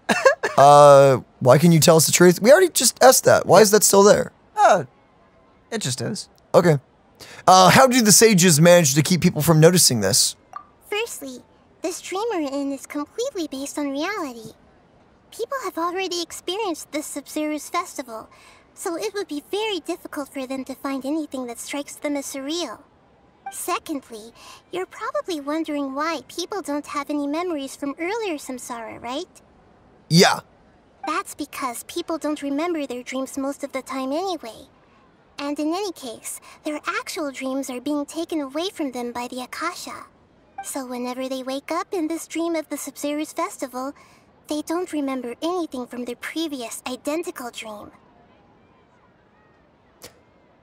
Speaker 2: Uh, why can you tell us the truth? We already just asked that. Why is that still there?
Speaker 3: Oh, it just is.
Speaker 2: Okay. Uh, how do the sages manage to keep people from noticing this?
Speaker 8: Firstly, this dream we're in is completely based on reality. People have already experienced this Sabzeruz festival, so it would be very difficult for them to find anything that strikes them as surreal. Secondly, you're probably wondering why people don't have any memories from earlier samsara, right?
Speaker 2: Yeah.
Speaker 8: That's because people don't remember their dreams most of the time anyway. And in any case, their actual dreams are being taken away from them by the Akasha. So whenever they wake up in this dream of the Sabzeruz festival, they don't remember anything from their previous identical dream.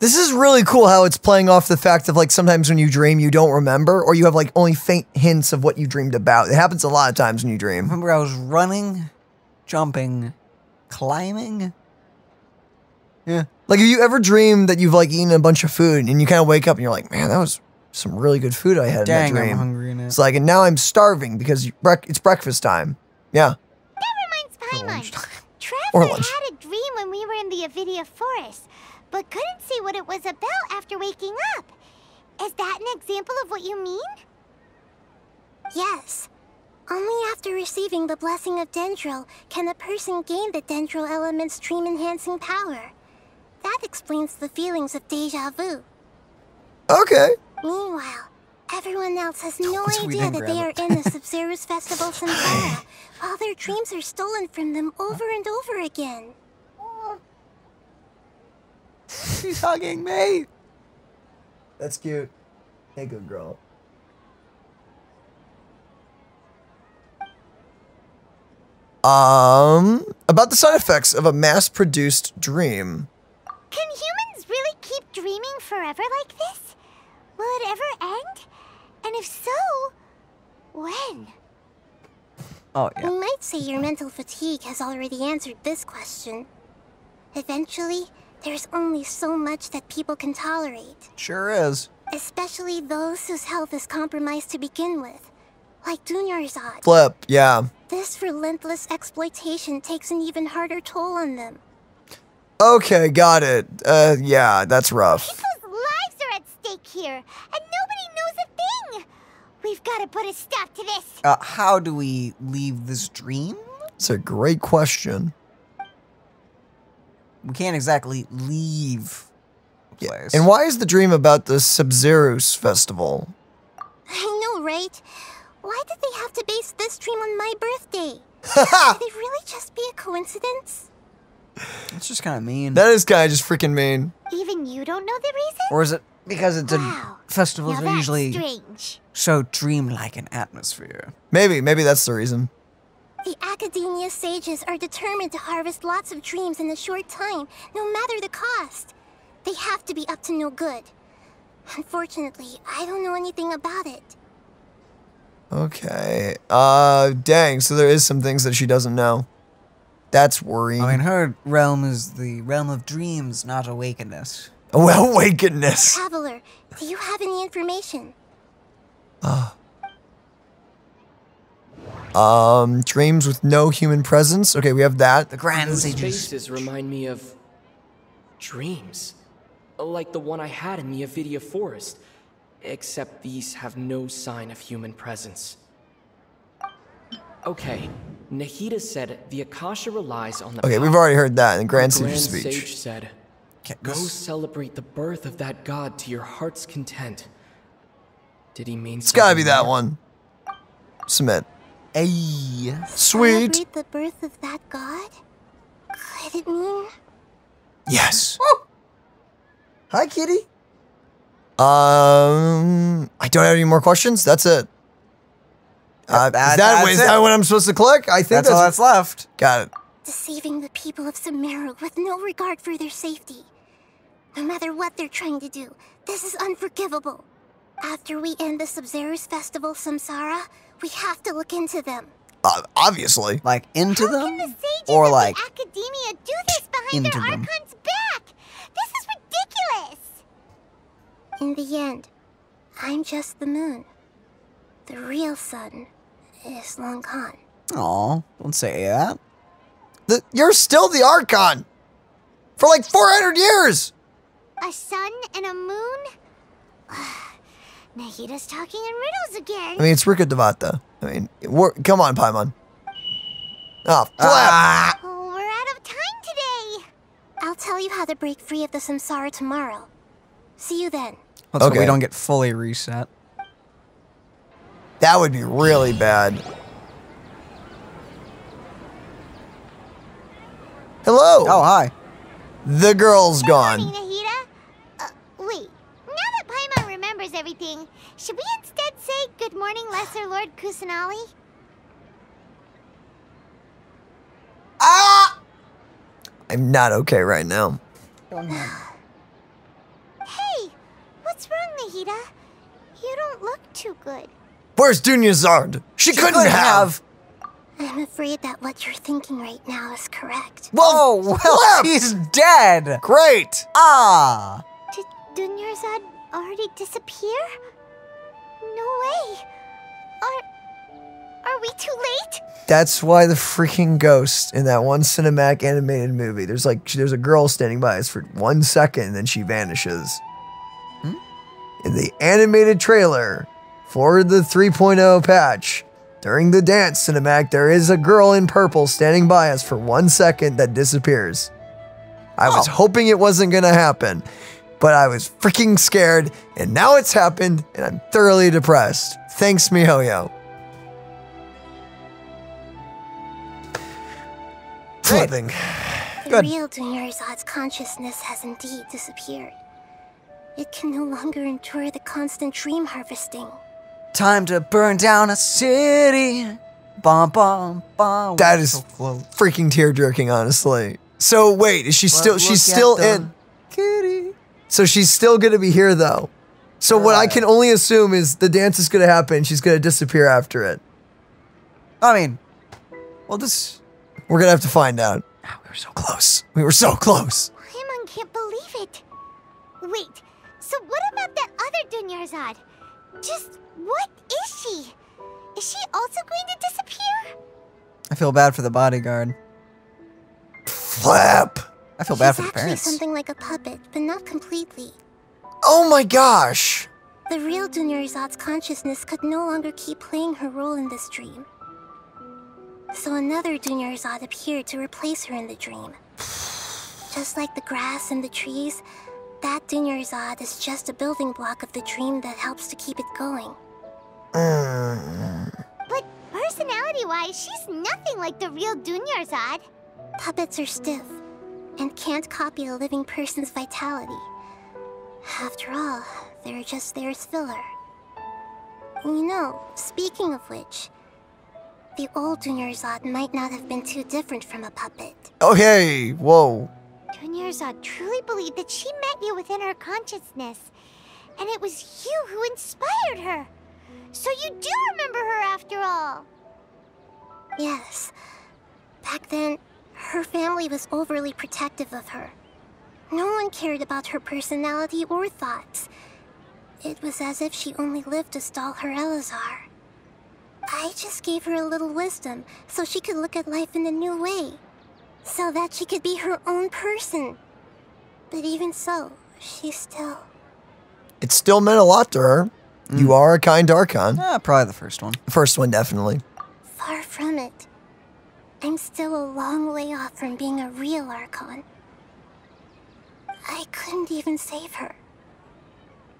Speaker 2: This is really cool how it's playing off the fact of like sometimes when you dream you don't remember or you have like only faint hints of what you dreamed about. It happens a lot of times when you dream.
Speaker 3: Remember, I was running, jumping, climbing. Yeah.
Speaker 2: Like if you ever dream that you've like eaten a bunch of food and you kind of wake up and you're like, man, that was some really good food I had
Speaker 3: Dang,
Speaker 2: in that dream."
Speaker 3: I'm
Speaker 2: dream.
Speaker 3: hungry now.
Speaker 2: It's like, and now I'm starving because you- brec- it's breakfast time. Yeah.
Speaker 8: That reminds Paimon.
Speaker 2: Or
Speaker 8: Trevor
Speaker 2: lunch.
Speaker 8: had a dream when we were in the Avidya forest, but couldn't see what it was about after waking up. Is that an example of what you mean? Yes. Only after receiving the blessing of Dendro can a person gain the Dendro element's dream enhancing power. That explains the feelings of deja vu.
Speaker 2: Okay.
Speaker 8: Meanwhile, everyone else has no
Speaker 3: Once
Speaker 8: idea that they are in the Sabzeruz Festival Samsara, while their dreams are stolen from them over and over again.
Speaker 3: She's hugging me.
Speaker 2: That's cute. Hey, good girl. Um, about the side effects of a mass-produced dream.
Speaker 1: Can humans really keep dreaming forever like this? Will it ever end? And if so, when?
Speaker 3: Oh yeah.
Speaker 1: We might say your mental fatigue has already answered this question. Eventually, there's only so much that people can tolerate,
Speaker 3: Sure is.
Speaker 1: especially those whose health is compromised to begin with, like Dunyarzad.
Speaker 2: Flip, yeah.
Speaker 1: This relentless exploitation takes an even harder toll on them.
Speaker 2: Okay, got it. Uh, yeah, that's rough.
Speaker 1: People's lives are at stake here, and nobody knows a thing. We've got to put a stop to this.
Speaker 3: Uh, how do we leave this dream?
Speaker 2: It's a great question.
Speaker 3: We can't exactly leave the place.
Speaker 2: And why is the dream about the Sabzeruz festival?
Speaker 1: I know, right? Why did they have to base this dream on my birthday? Could it really just be a coincidence?
Speaker 3: It's just kind of mean.
Speaker 2: That is kind of just freaking mean.
Speaker 1: Even you don't know the reason?
Speaker 3: or is it because it's
Speaker 1: Wow.
Speaker 3: a festivals
Speaker 1: now
Speaker 3: are
Speaker 1: that's
Speaker 3: usually
Speaker 1: strange.
Speaker 3: so dreamlike an atmosphere?
Speaker 2: Maybe, maybe that's the reason.
Speaker 1: The Academia sages are determined to harvest lots of dreams in a short time, no matter the cost. They have to be up to no good. Unfortunately, I don't know anything about it.
Speaker 2: Okay. Uh, dang. So there is some things that she doesn't know. That's worrying.
Speaker 3: I mean, her realm is the realm of dreams, not awakeness.
Speaker 2: well, awakeness.
Speaker 1: Traveler, do you have any information?
Speaker 2: Um, dreams with no human presence. Okay, we have that.
Speaker 3: The grand
Speaker 4: Those
Speaker 3: sages.
Speaker 4: faces remind me of dreams, like the one I had in the Avidya Forest, except these have no sign of human presence. Okay, Nahida said the Akasha relies on the
Speaker 2: Okay, we've already heard that in
Speaker 4: the
Speaker 2: Grand
Speaker 4: Grand
Speaker 2: Sage's speech.
Speaker 4: Sage said, Go celebrate the birth of that god to your heart's content. Did he mean
Speaker 2: It's gotta be that
Speaker 4: more?
Speaker 2: one. Submit.
Speaker 3: Ay.
Speaker 2: Sweet.
Speaker 1: Celebrate the birth of that god? Could it mean?
Speaker 2: Yes. Hi, kitty. Um, I don't have any more questions. That's it. Uh,
Speaker 3: that-
Speaker 2: is that,
Speaker 3: that's
Speaker 2: is
Speaker 3: it.
Speaker 2: that what I'm supposed to click? I think
Speaker 3: That's
Speaker 2: that's,
Speaker 3: all that's left.
Speaker 2: got it.
Speaker 1: Deceiving the people of Sumeru with no regard for their safety. No matter what they're trying to do, this is unforgivable. After we end the Sabzeruz Festival Samsara, we have to look into them.
Speaker 2: Uh, obviously.
Speaker 3: Like into
Speaker 1: How
Speaker 3: them,
Speaker 1: can the
Speaker 3: or like
Speaker 1: the Academia do this behind their
Speaker 3: into them.
Speaker 1: Archon's back? This is ridiculous! In the end, I'm just the moon. The real sun is long gone.
Speaker 3: Aw, don't say that.
Speaker 2: The, you're still the Archon for like 400 years.
Speaker 1: A sun and a moon? Nahida's talking in riddles again.
Speaker 2: I mean, it's Rukkhadevata. I mean, we're, come on, Paimon. Oh, flip.
Speaker 3: Ah!
Speaker 1: Oh, we're out of time today. I'll tell you how to break free of the samsara tomorrow. See you then.
Speaker 3: Let's hope
Speaker 2: Okay.
Speaker 3: we don't get fully reset.
Speaker 2: That would be really bad. Hello.
Speaker 3: Oh, hi.
Speaker 2: The girl's
Speaker 1: morning,
Speaker 2: gone.
Speaker 1: Nahida. Uh, wait. Now that Paimon remembers everything, should we instead say good morning, Lesser Lord Kusanali?
Speaker 2: Ah! I'm not okay right now.
Speaker 1: Hey, what's wrong, Nahida? You don't look too good.
Speaker 2: Where's Dunyarzad? She, couldn't
Speaker 3: could
Speaker 2: have.
Speaker 1: I'm afraid that what you're thinking right now is correct.
Speaker 2: Well,
Speaker 3: Oh, well,
Speaker 2: flip.
Speaker 3: she's dead.
Speaker 2: Great.
Speaker 3: Ah.
Speaker 1: Did Dunyarzad already disappear? No way. Are are we too late?
Speaker 2: That's why the freaking ghost in that one cinematic animated movie. There's like there's a girl standing by us for one second and then she vanishes. Hmm? In the animated trailer for the 3.0 patch, during the dance cinematic, there is a girl in purple standing by us for one second that disappears. I was
Speaker 3: Oh.
Speaker 2: hoping it wasn't gonna happen, but I was freaking scared, and now it's happened, and I'm thoroughly depressed. Thanks, MiHoYo. Flipping.
Speaker 1: The
Speaker 3: Good.
Speaker 1: real Dunyarzad's consciousness has indeed disappeared. It can no longer endure the constant dream harvesting.
Speaker 3: Time to burn down a city. Bum bum bum.
Speaker 2: That
Speaker 3: We're
Speaker 2: is
Speaker 3: so
Speaker 2: freaking tear jerking, honestly. So wait, is she still? She's still in.
Speaker 3: Kitty.
Speaker 2: So she's still gonna be here though. So what I can only assume is the dance is gonna happen. She's gonna disappear after it.
Speaker 3: I mean, well, this.
Speaker 2: We're gonna have to find out. Ah, we were so close. We were so close.
Speaker 8: Paimon can't believe it. Wait, so what about that other Dunyarzad? Just what is she? Is she also going to disappear?
Speaker 3: I feel bad for the bodyguard.
Speaker 2: Flap.
Speaker 3: I feel bad
Speaker 8: She's
Speaker 3: for the
Speaker 8: actually
Speaker 3: parents.
Speaker 8: something like a puppet, but not completely.
Speaker 2: Oh my gosh.
Speaker 8: The real Dunyarzad's consciousness could no longer keep playing her role in this dream. So another Dunyarzad appeared to replace her in the dream. Just like the grass and the trees, that Dunyarzad is just a building block of the dream that helps to keep it going. Mm. But personality-wise, she's nothing like the real Dunyarzad. Puppets are stiff and can't copy a living person's vitality. After all, they're just there as filler. You know, speaking of which, the old Dunyarzad might not have been too different from a puppet.
Speaker 2: Okay. Whoa.
Speaker 8: Dunyarzad truly believed that she met you within her consciousness, and it was you who inspired her. So you do remember her after all. Yes. Back then, her family was overly protective of her. No one cared about her personality or thoughts. It was as if she only lived to stall her Elazar. I just gave her a little wisdom so she could look at life in a new way. So that she could be her own person. But even so, she still.
Speaker 2: It still meant a lot to her. You are a kind Archon.
Speaker 3: Ah, probably the first one.
Speaker 2: The first one, definitely.
Speaker 8: Far from it. I'm still a long way off from being a real Archon. I couldn't even save her.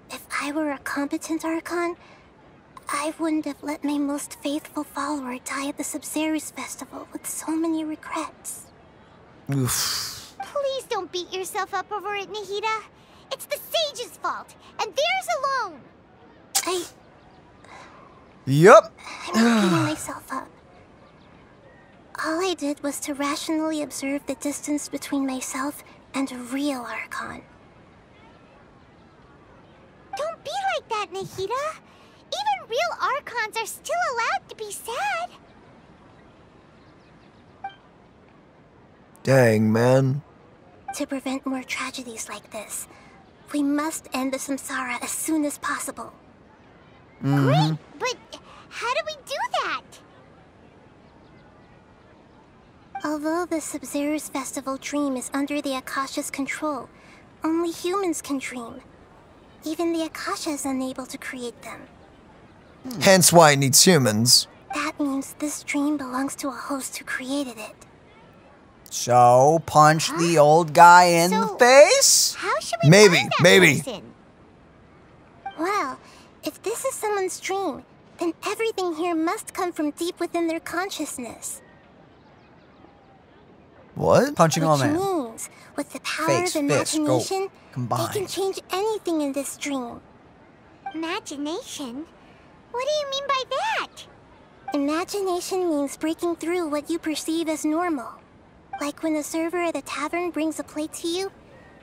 Speaker 8: If I were a competent Archon, I wouldn't have let my most faithful follower die at the Sabzeruz Festival with so many regrets.
Speaker 2: Oof.
Speaker 8: Please don't beat yourself up over it, Nahida. It's the sage's fault, and theirs alone. I.
Speaker 3: Yep.
Speaker 8: I'm not beating myself up. All I did was to rationally observe the distance between myself and a real Archon. Don't be like that, Nahida. Even real Archons are still allowed to be sad.
Speaker 2: Dang, man.
Speaker 8: To prevent more tragedies like this, we must end the samsara as soon as possible. Mm-hmm. Great, but how do we do that? Although the Sabzeruz Festival dream is under the Akasha's control, only humans can dream. Even the Akasha is unable to create them.
Speaker 2: Hence why it needs humans.
Speaker 8: That means this dream belongs to a host who created it.
Speaker 3: So punch the old guy in the face.
Speaker 8: How should we
Speaker 2: Maybe,
Speaker 8: find that
Speaker 2: maybe.
Speaker 8: person? Well, if this is someone's dream, then everything here must come from deep within their consciousness.
Speaker 2: What?
Speaker 3: Punching all
Speaker 8: Which
Speaker 3: man.
Speaker 8: means, with the power
Speaker 3: Face,
Speaker 8: of
Speaker 3: fist,
Speaker 8: imagination, they can change anything in this dream. Imagination? What do you mean by that? Imagination means breaking through what you perceive as normal. Like when the server at a tavern brings a plate to you,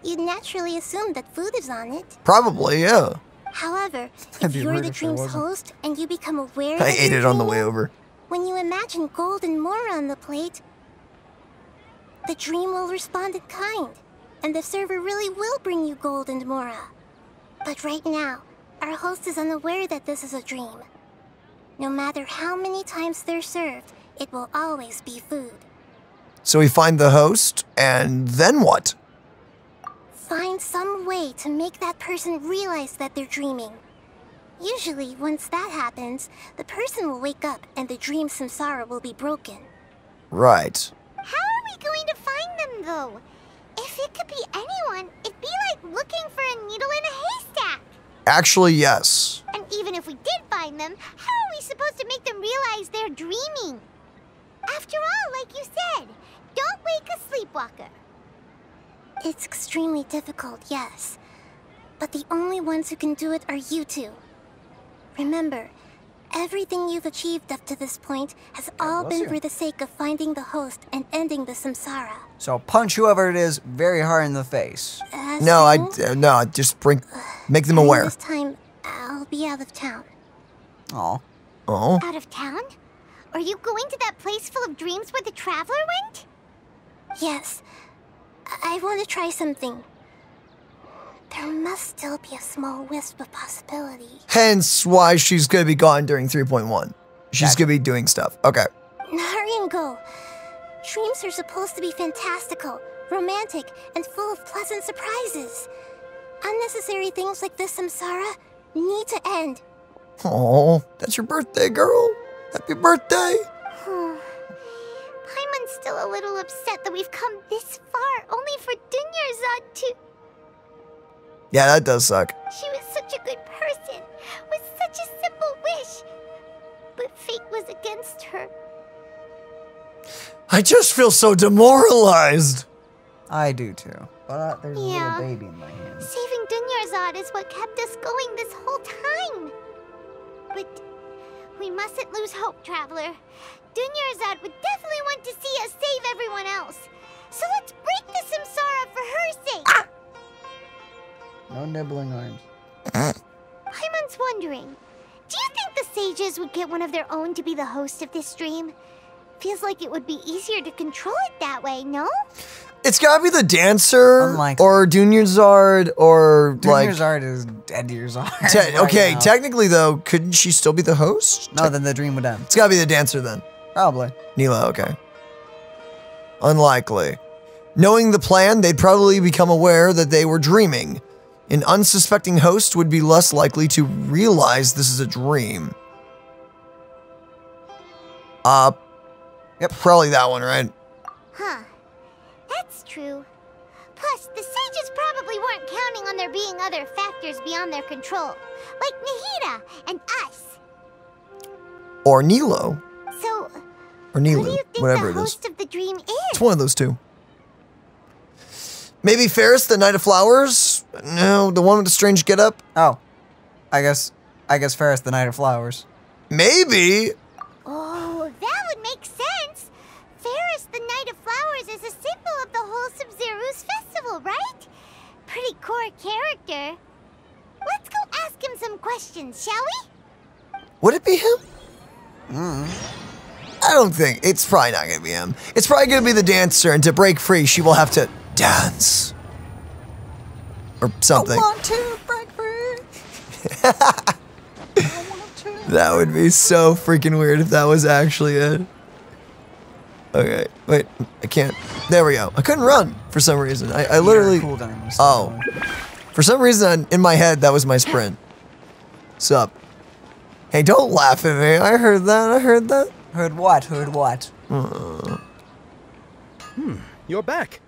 Speaker 8: you'd naturally assume that food is on it.
Speaker 2: Probably, yeah.
Speaker 8: However,
Speaker 3: That'd
Speaker 8: if you're the
Speaker 3: if
Speaker 8: dream's host and you become aware
Speaker 2: I
Speaker 8: that
Speaker 2: ate
Speaker 8: you're
Speaker 2: it on the way over.
Speaker 8: when you imagine gold and more on the plate, the dream will respond in kind, and the server really will bring you gold and mora. But right now, our host is unaware that this is a dream. No matter how many times they're served, it will always be food.
Speaker 2: So we find the host, and then what?
Speaker 8: Find some way to make that person realize that they're dreaming. Usually, once that happens, the person will wake up and the dream samsara will be broken.
Speaker 2: Right.
Speaker 8: How going to find them, though? If it could be anyone, it'd be like looking for a needle in a haystack.
Speaker 2: Actually, yes.
Speaker 8: And even if we did find them, how are we supposed to make them realize they're dreaming? After all, like you said, don't wake a sleepwalker. It's extremely difficult, yes. But the only ones who can do it are you two. Remember,
Speaker 1: Everything you've achieved up to this point has all been
Speaker 3: you.
Speaker 1: for the sake of finding the host and ending the samsara.
Speaker 3: So punch whoever it is very hard in the face.
Speaker 1: Uh,
Speaker 2: No, I uh, no. Just bring, make them aware.
Speaker 1: This time, I'll be out of town.
Speaker 3: Oh.
Speaker 2: Oh,
Speaker 1: Out of town? Are you going to that place full of dreams where the traveler went? Yes. I want to try something. There must still be a small wisp of possibility.
Speaker 2: hence why she's gonna be gone during 3.1. She's
Speaker 3: Gotcha.
Speaker 2: gonna be doing stuff. Okay.
Speaker 1: Hurry and go. Dreams are supposed to be fantastical, romantic, and full of pleasant surprises. Unnecessary things like this samsara need to end.
Speaker 2: Oh, that's your birthday, girl. Happy birthday.
Speaker 1: Paimon's still a little upset that we've come this far only for Dunyarzad to.
Speaker 2: Yeah, that does suck.
Speaker 1: She was such a good person, with such a simple wish. But fate was against her.
Speaker 2: I just feel so demoralized.
Speaker 3: I do too. But uh, there's a little baby in my hand.
Speaker 1: Saving Dunyarzad is what kept us going this whole time. But we mustn't lose hope, Traveler. Dunyarzad would definitely want to see us save everyone else. So let's break the samsara for her sake.
Speaker 3: No nibbling arms.
Speaker 1: Paimon's wondering, do you think the sages would get one of their own to be the host of this dream? Feels like it would be easier to control it that way, no?
Speaker 2: It's gotta be the dancer
Speaker 3: Unlikely.
Speaker 2: or Dunyarzad or like.
Speaker 3: Dunyarzad is dead years old.
Speaker 2: Te- okay, technically though, couldn't she still be the host?
Speaker 3: No, then the dream would end.
Speaker 2: It's gotta be the dancer then.
Speaker 3: Probably.
Speaker 2: Neela, okay. Unlikely. Knowing the plan, they'd probably become aware that they were dreaming. An unsuspecting host would be less likely to realize this is a dream. Uh, yep, probably that one, right?
Speaker 1: Huh. That's true. Plus, the sages probably weren't counting on there being other factors beyond their control, like Nahida and us.
Speaker 2: Or Nilou,
Speaker 1: So,
Speaker 2: or
Speaker 1: who do you think
Speaker 2: whatever
Speaker 1: the
Speaker 2: it is.
Speaker 1: host of the dream is?
Speaker 2: It's one of those two. Maybe Ferris, the Knight of Flowers? No, the one with the strange getup?
Speaker 3: Oh. I guess I guess Ferris the Knight of Flowers.
Speaker 2: Maybe.
Speaker 1: Oh, that would make sense. Ferris, the Knight of Flowers, is a symbol of the whole Sabzeruz festival, right? Pretty core character. Let's go ask him some questions, shall we?
Speaker 2: Would it be him? Hmm. I don't think. It's probably not going to be him. It's probably going to be the dancer, and to break free, she will have to dance. Or something.
Speaker 3: want to break free.
Speaker 2: That would be so freaking weird if that was actually it. Okay, wait. I can't. There we go. I couldn't run for some reason. I, I literally.
Speaker 3: Cooldown was
Speaker 2: Oh. For some reason, in my head, that was my sprint. Sup? Hey, don't laugh at me. I heard that. I heard that.
Speaker 3: Heard what? Heard what? Hmm.
Speaker 9: You're back.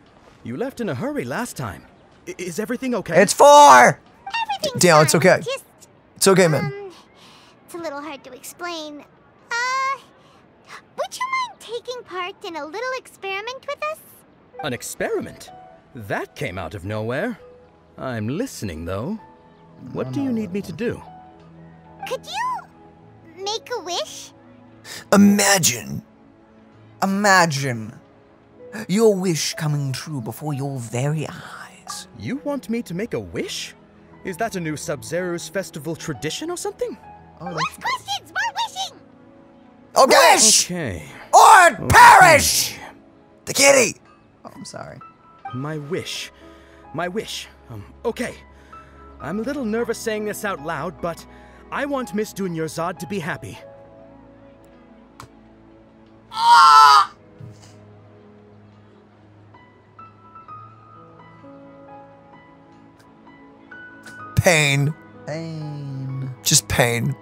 Speaker 9: You left in a hurry last time. I- is everything okay?
Speaker 3: It's four.
Speaker 1: Everything's
Speaker 2: Dale, it's okay.
Speaker 1: Just,
Speaker 2: It's okay, man.
Speaker 1: um, it's a little hard to explain. Uh, would you mind taking part in a little experiment with us?
Speaker 9: An experiment? That came out of nowhere. I'm listening, though. What do you need me to do?
Speaker 1: Could you make a wish?
Speaker 2: Imagine.
Speaker 3: Imagine your wish coming true before your very eyes.
Speaker 9: You want me to make a wish? Is that a new Sabzeruz festival tradition or something?
Speaker 1: Oh, Less questions, more wishing!
Speaker 2: Okay.
Speaker 9: Okay.
Speaker 2: Or perish. The kitty.
Speaker 3: Oh, I'm sorry.
Speaker 9: My wish. My wish. Um, okay. I'm a little nervous saying this out loud, but I want Miss Dunyarzad to be happy.
Speaker 2: Pain.
Speaker 3: Pain.
Speaker 2: Just pain.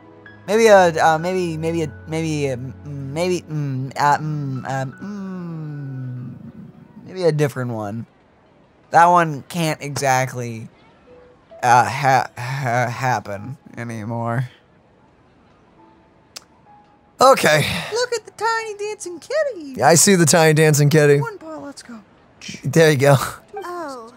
Speaker 3: Maybe a, uh, maybe, maybe a, maybe a, maybe, mm, uh, mm, um, mm, maybe a different one. That one can't exactly, uh, ha- ha- happen anymore.
Speaker 2: Okay.
Speaker 3: Look at the tiny dancing kitty.
Speaker 2: Yeah, I see the tiny dancing kitty.
Speaker 3: One ball, let's go.
Speaker 2: There you go.
Speaker 1: Oh,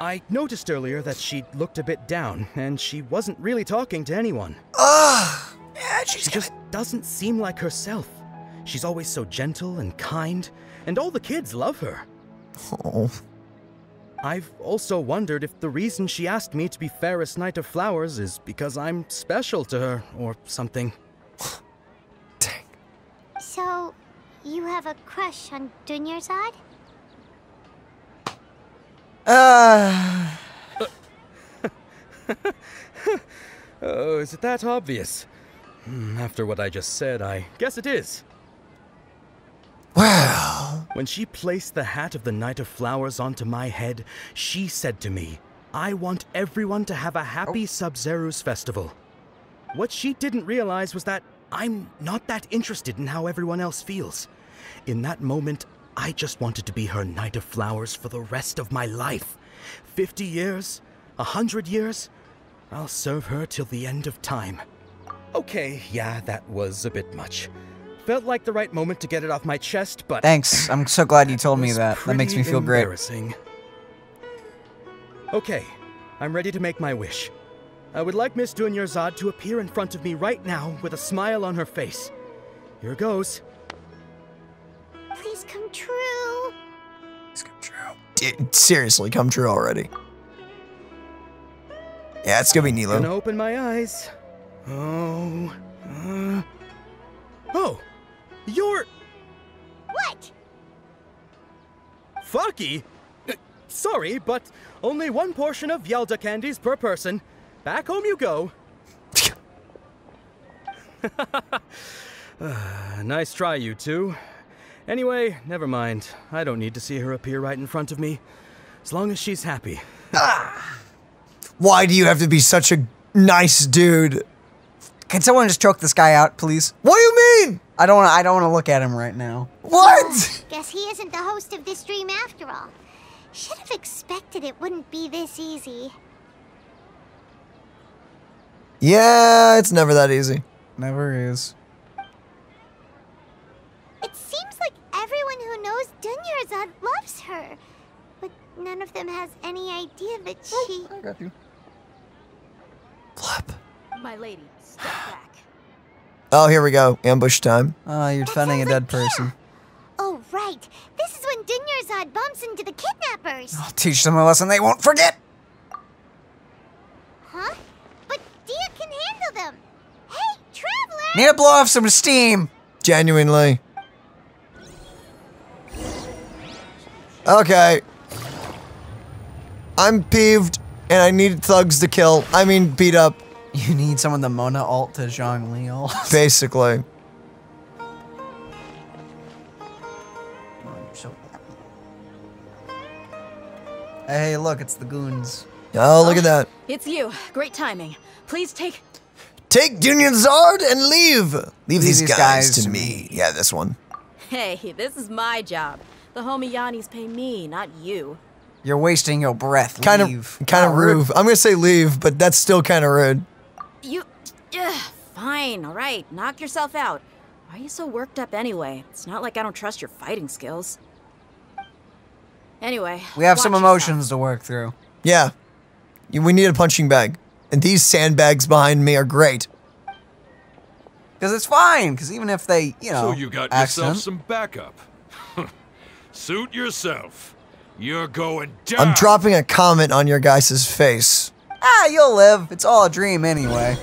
Speaker 9: I noticed earlier that she looked a bit down, and she wasn't really talking to anyone.
Speaker 2: Ah. Yeah, she's
Speaker 9: She just doesn't seem like herself. She's always so gentle and kind, and all the kids love her.
Speaker 2: Oh.
Speaker 9: I've also wondered if the reason she asked me to be Fairest Knight of Flowers is because I'm special to her or something.
Speaker 2: Dang.
Speaker 1: So, you have a crush on Dunyarzad?
Speaker 3: Uh,
Speaker 9: Oh, is it that obvious? Hmm, After what I just said, I guess it is.
Speaker 2: Well,
Speaker 9: When she placed the hat of the Knight of Flowers onto my head, she said to me, I want everyone to have a happy Sabzeruz festival. What she didn't realize was that I'm not that interested in how everyone else feels. In that moment, I just wanted to be her Knight of Flowers for the rest of my life. Fifty years? A hundred years? I'll serve her till the end of time. Okay, yeah, that was a bit much. Felt like the right moment to get it off my chest, but
Speaker 3: thanks. I'm so glad you told me that. That makes me feel great.
Speaker 9: embarrassing. Okay, I'm ready to make my wish. I would like Miss Dunyarzad to appear in front of me right now with a smile on her face. Here goes.
Speaker 1: Please come true.
Speaker 2: it's come true. Dude, seriously, come true already. Yeah, it's gonna be
Speaker 9: Gonna open my eyes. Oh. Uh, oh! You're.
Speaker 1: What?
Speaker 9: Fucky? Uh, Sorry, but only one portion of Yelda candies per person. Back home you go. Uh, nice try, you two. Anyway, never mind. I don't need to see her appear right in front of me. As long as she's happy.
Speaker 2: Ah, Why do you have to be such a nice dude?
Speaker 3: Can someone just choke this guy out, please?
Speaker 2: What do you mean?
Speaker 3: I don't want. I don't want to look at him right now.
Speaker 2: What?
Speaker 1: Guess he isn't the host of this dream after all. Should have expected it wouldn't be this easy.
Speaker 2: Yeah, it's never that easy.
Speaker 3: Never is.
Speaker 1: It seems like everyone who knows Dunyarzad loves her. But none of them has any idea that oh, she...
Speaker 3: I got you.
Speaker 2: Flip.
Speaker 10: My lady, step back.
Speaker 2: Oh, here we go. Ambush time.
Speaker 3: Oh, you're
Speaker 1: That
Speaker 3: defending a dead
Speaker 1: like Tia.
Speaker 3: person.
Speaker 1: Oh, right. This is when Dunyarzad bumps into the kidnappers.
Speaker 3: I'll teach them a lesson they won't forget.
Speaker 1: Huh? But Dehya can handle them. Hey, Traveler!
Speaker 3: Need to blow off some steam.
Speaker 2: Genuinely. Okay. I'm peeved and I need thugs to kill. I mean, beat up,
Speaker 3: You need someone to Mona alt to Zhongli alt.
Speaker 2: basically.
Speaker 3: Hey, look, it's the goons.
Speaker 2: Oh, look at that.
Speaker 10: Oh, it's you. Great timing. Please take.
Speaker 2: Take Dunyarzad and leave. Leave, these,
Speaker 3: these
Speaker 2: guys,
Speaker 3: guys
Speaker 2: to
Speaker 3: to
Speaker 2: me. Yeah, this one.
Speaker 10: Hey, this is my job. The homie Yannis pay me, not you.
Speaker 3: You're wasting your breath.
Speaker 2: Kind
Speaker 3: Leave.
Speaker 2: of, kind of rude. I'm gonna say leave, but that's still kind of rude.
Speaker 10: You. Ugh, fine, alright. Knock yourself out. Why are you so worked up anyway? It's not like I don't trust your fighting skills. Anyway.
Speaker 3: We have some emotions
Speaker 10: yourself.
Speaker 3: to work through.
Speaker 2: Yeah, we need a punching bag, and these sandbags behind me are great.
Speaker 3: Because it's fine. Because even if they, you know,
Speaker 11: So you got
Speaker 3: accident,
Speaker 11: yourself some backup. Suit yourself. You're going down.
Speaker 2: I'm dropping a comment on your guys' face.
Speaker 3: ah, you'll live. It's all a dream anyway.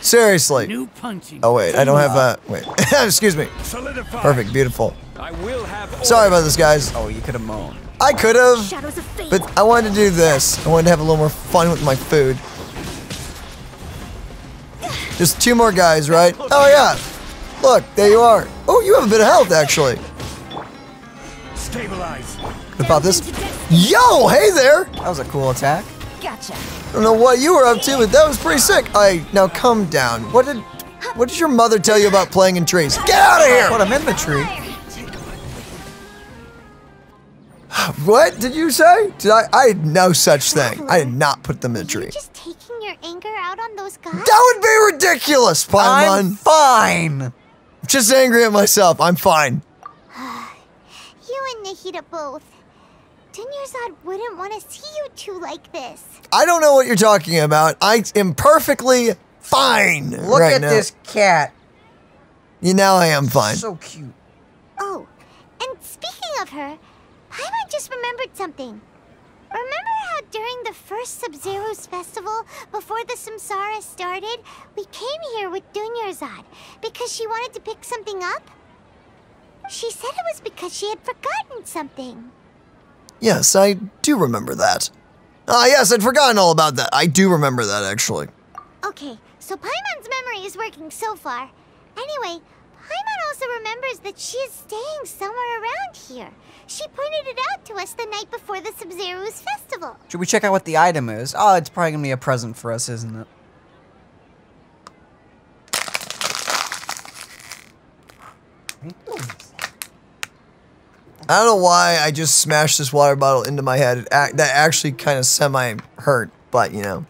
Speaker 2: Seriously.
Speaker 11: New punching.
Speaker 2: Oh wait, I don't have a wait. Excuse me.
Speaker 11: Solidify.
Speaker 2: Perfect, beautiful.
Speaker 11: I will have.
Speaker 2: Sorry about this, guys.
Speaker 3: Oh, you could have moaned.
Speaker 2: I could have,
Speaker 1: Shadows of fate.
Speaker 2: but I wanted to do this. I wanted to have a little more fun with my food. Just two more guys, right? Oh yeah. Look, there you are. Oh, you have a bit of health actually.
Speaker 11: Stabilize.
Speaker 2: What about this? Yo, hey there.
Speaker 3: That was a cool attack.
Speaker 10: Gotcha.
Speaker 2: I don't know what you were up to, but that was pretty sick. I now come down. What did what did your mother tell you about playing in trees? Get out of here!
Speaker 3: Put him in the tree.
Speaker 2: What did you say? Did I? I had no such thing. I did not put them in a tree.
Speaker 1: You're just taking your anger out on those guys?
Speaker 2: That would be ridiculous,
Speaker 3: I'm
Speaker 2: Paimon.
Speaker 3: fine.
Speaker 2: Just angry at myself. I'm fine.
Speaker 1: You and Nahida both. Dunyarzad wouldn't want to see you two like this.
Speaker 2: I don't know what you're talking about. I am perfectly fine.
Speaker 3: Look
Speaker 2: right
Speaker 3: at
Speaker 2: now.
Speaker 3: this cat.
Speaker 2: You know I am fine.
Speaker 3: So cute.
Speaker 1: Oh, and speaking of her, Paimon just remembered something. Remember how during the first Sabzeruz festival, before the Samsara started, we came here with Dunyarzad because she wanted to pick something up? She said it was because she had forgotten something.
Speaker 2: Yes, I do remember that. Ah, yes, I'd forgotten all about that. I do remember that actually.
Speaker 1: Okay, so Paimon's memory is working so far. Anyway, Paimon also remembers that she is staying somewhere around here. She pointed it out to us the night before the Sabzeruz festival.
Speaker 3: Should we check out what the item is? Oh, it's probably gonna be a present for us, isn't it?
Speaker 2: I don't know why I just smashed this water bottle into my head. It ac- that actually kind of semi hurt, but you know.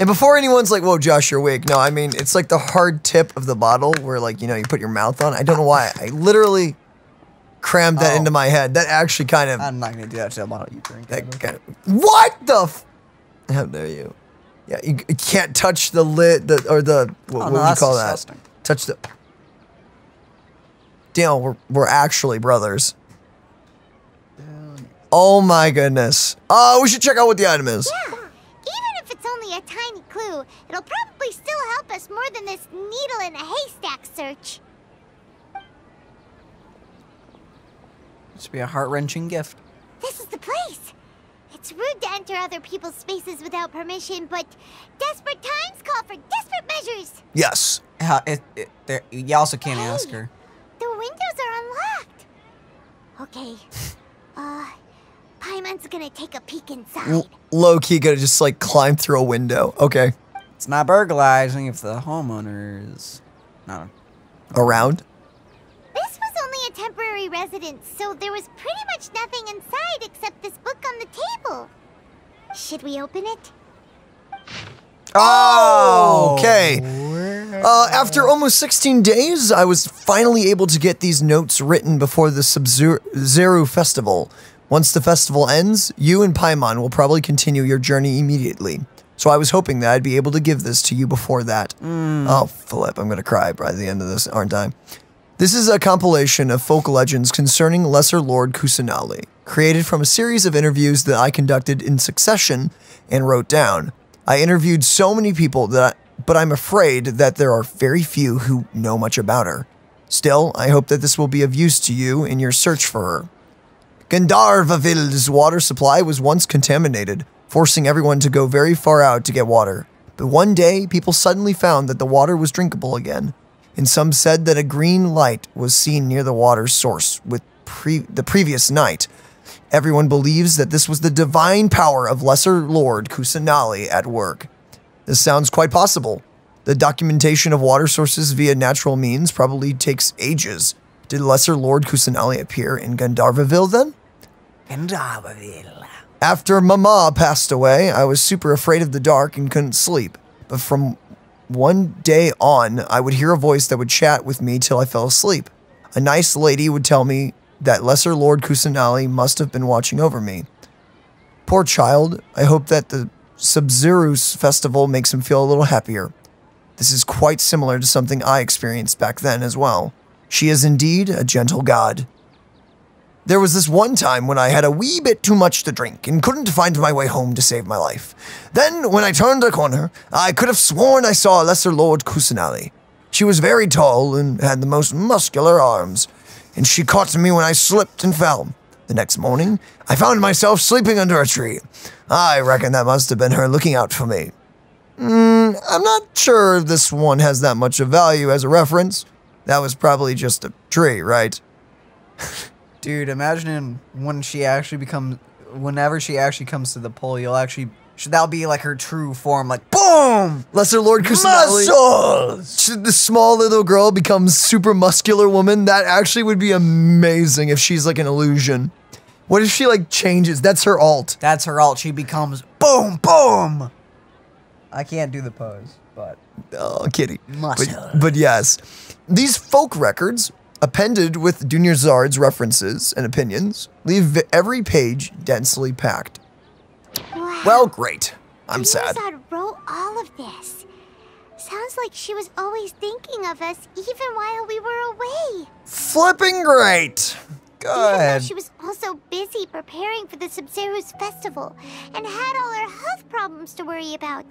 Speaker 2: And before anyone's like, "Whoa, Josh, you're awake," no, I mean it's like the hard tip of the bottle where like you know you put your mouth on. I don't know why. I literally crammed that
Speaker 3: Oh.
Speaker 2: into my head. That actually kind of
Speaker 3: I'm not gonna do that to the bottle you drink.
Speaker 2: that kind of what the. F- How dare you? Yeah, you, you can't touch the lid, the or the what,
Speaker 3: Oh,
Speaker 2: what
Speaker 3: no,
Speaker 2: would you call
Speaker 3: disgusting.
Speaker 2: that? Touch the. Dale, we're we're actually brothers. Oh my goodness. Oh, we should check out what the item is.
Speaker 1: Yeah, even if it's only a tiny clue, it'll probably still help us more than this needle in a haystack search.
Speaker 3: This would be a heart wrenching gift.
Speaker 1: This is the place. It's rude to enter other people's spaces without permission, but desperate times call for desperate measures.
Speaker 2: Yes.
Speaker 3: Yeah, it, it, there, you also can't ask her.
Speaker 1: The windows are unlocked. Okay. Uh, Paimon's gonna take a peek inside.
Speaker 2: L- low key gonna just like climb through a window. Okay.
Speaker 3: It's not burglarizing if the homeowner is not.
Speaker 2: Around?
Speaker 1: This was only a temporary residence, so there was pretty much nothing inside except this book on the table. Should we open it?
Speaker 2: Oh, okay. Uh, after almost 16 days, I was finally able to get these notes written before the Sabzeruz Festival. Once the festival ends, you and Paimon will probably continue your journey immediately. So I was hoping that I'd be able to give this to you before that. Oh, Philip, I'm gonna cry by the end of this, aren't I? This is a compilation of folk legends concerning Lesser Lord Kusanali, created from a series of interviews that I conducted in succession and wrote down. I interviewed so many people that but I'm afraid that there are very few who know much about her. Still, I hope that this will be of use to you in your search for her. Gandharva Ville's water supply was once contaminated, forcing everyone to go very far out to get water. But one day, people suddenly found that the water was drinkable again, and some said that a green light was seen near the water's source with pre- the previous night. Everyone believes that this was the divine power of Lesser Lord Kusanali at work. This sounds quite possible. The documentation of water sources via natural means probably takes ages. Did Lesser Lord Kusanali appear in Gandharva Ville then? After Mama passed away, I was super afraid of the dark and couldn't sleep. But from one day on, I would hear a voice that would chat with me till I fell asleep. A nice lady would tell me that Lesser Lord Kusanali must have been watching over me. Poor child, I hope that the Sabzeruz festival makes him feel a little happier. This is quite similar to something I experienced back then as well. She is indeed a gentle god. There was this one time when I had a wee bit too much to drink and couldn't find my way home to save my life. Then, when I turned a corner, I could have sworn I saw Lesser Lord Kusanali. She was very tall and had the most muscular arms, and she caught me when I slipped and fell. The next morning, I found myself sleeping under a tree. I reckon that must have been her looking out for me. Mm, I'm not sure this one has that much of value as a reference. That was probably just a tree, right?
Speaker 3: Dude, imagine when she actually becomes, whenever she actually comes to the pole, you'll actually, should that be like her true form? Like, boom!
Speaker 2: Lesser Lord Kusanali.
Speaker 3: Muscles!
Speaker 2: Should the small little girl becomes super muscular woman? That actually would be amazing if she's like an illusion. What if she like changes? That's her alt.
Speaker 3: That's her alt. She becomes boom, boom! I can't do the pose, but.
Speaker 2: Oh, kitty.
Speaker 3: Muscle.
Speaker 2: But, but yes, these folk records, appended with Dunyarzad's references and opinions, leave every page densely packed. Well, great. I'm sad.
Speaker 1: Dunyarzad wrote all of this. Sounds like she was always thinking of us, even while we were away.
Speaker 2: Flipping great. Good.
Speaker 1: she was also busy preparing for the Sabzeruz festival and had all her health problems to worry about.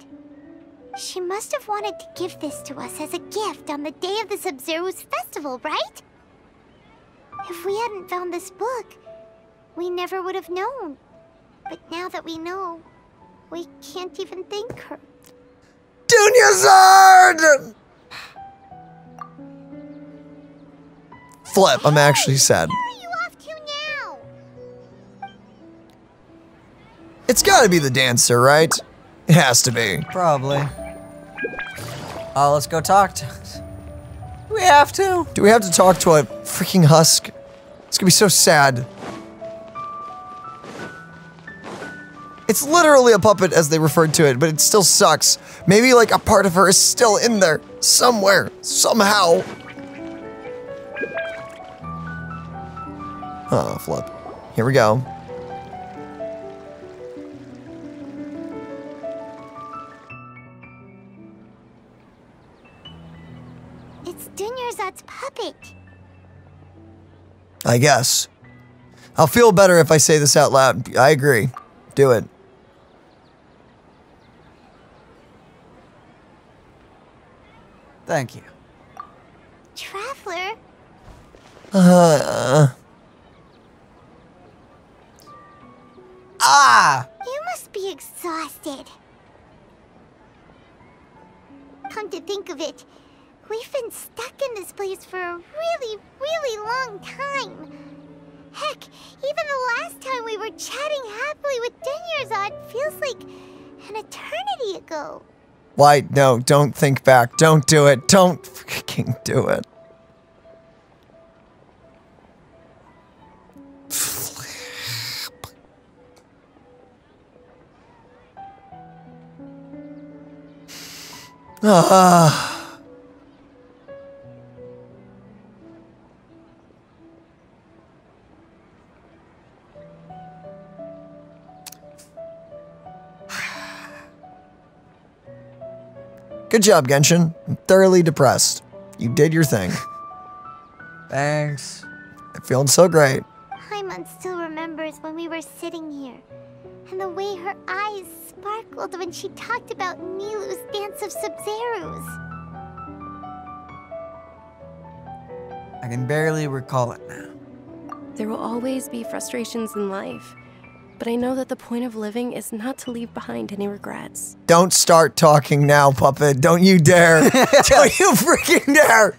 Speaker 1: She must have wanted to give this to us as a gift on the day of the Sabzeruz festival, right? If we hadn't found this book, we never would have known. But now that we know, we can't even thank her.
Speaker 2: Dunyarzad! Flip, I'm actually sad.
Speaker 1: Where are you off to now?
Speaker 2: It's gotta be the dancer, right? It has to be.
Speaker 3: Probably. Oh, let's go talk to. We have to.
Speaker 2: Do we have to talk to a freaking husk? It's gonna be so sad. It's literally a puppet as they referred to it, but it still sucks. Maybe like a part of her is still in there somewhere, somehow. Oh, flip. Here we go.
Speaker 1: It's Dunyarzad's puppet.
Speaker 2: I guess. I'll feel better if I say this out loud. I agree. Do it.
Speaker 3: Thank you.
Speaker 1: Traveler,
Speaker 2: Uh,
Speaker 3: Ah!
Speaker 1: you must be exhausted. Come to think of it, we've been stuck in this place for a really, really long time. Heck, even the last time we were chatting happily with Dunyarzad feels like an eternity ago.
Speaker 2: Why? No, don't think back. Don't do it. Don't freaking do it. Ah. Good job, Genshin. I'm thoroughly depressed. You did your thing.
Speaker 3: Thanks.
Speaker 2: I'm feeling so great.
Speaker 1: Paimon still remembers when we were sitting here, and the way her eyes sparkled when she talked about Nilou's Dance of Sabzeruz.
Speaker 3: I can barely recall it now.
Speaker 7: There will always be frustrations in life, but I know that the point of living is not to leave behind any regrets.
Speaker 2: Don't start talking now, puppet. Don't you dare. Don't you freaking dare.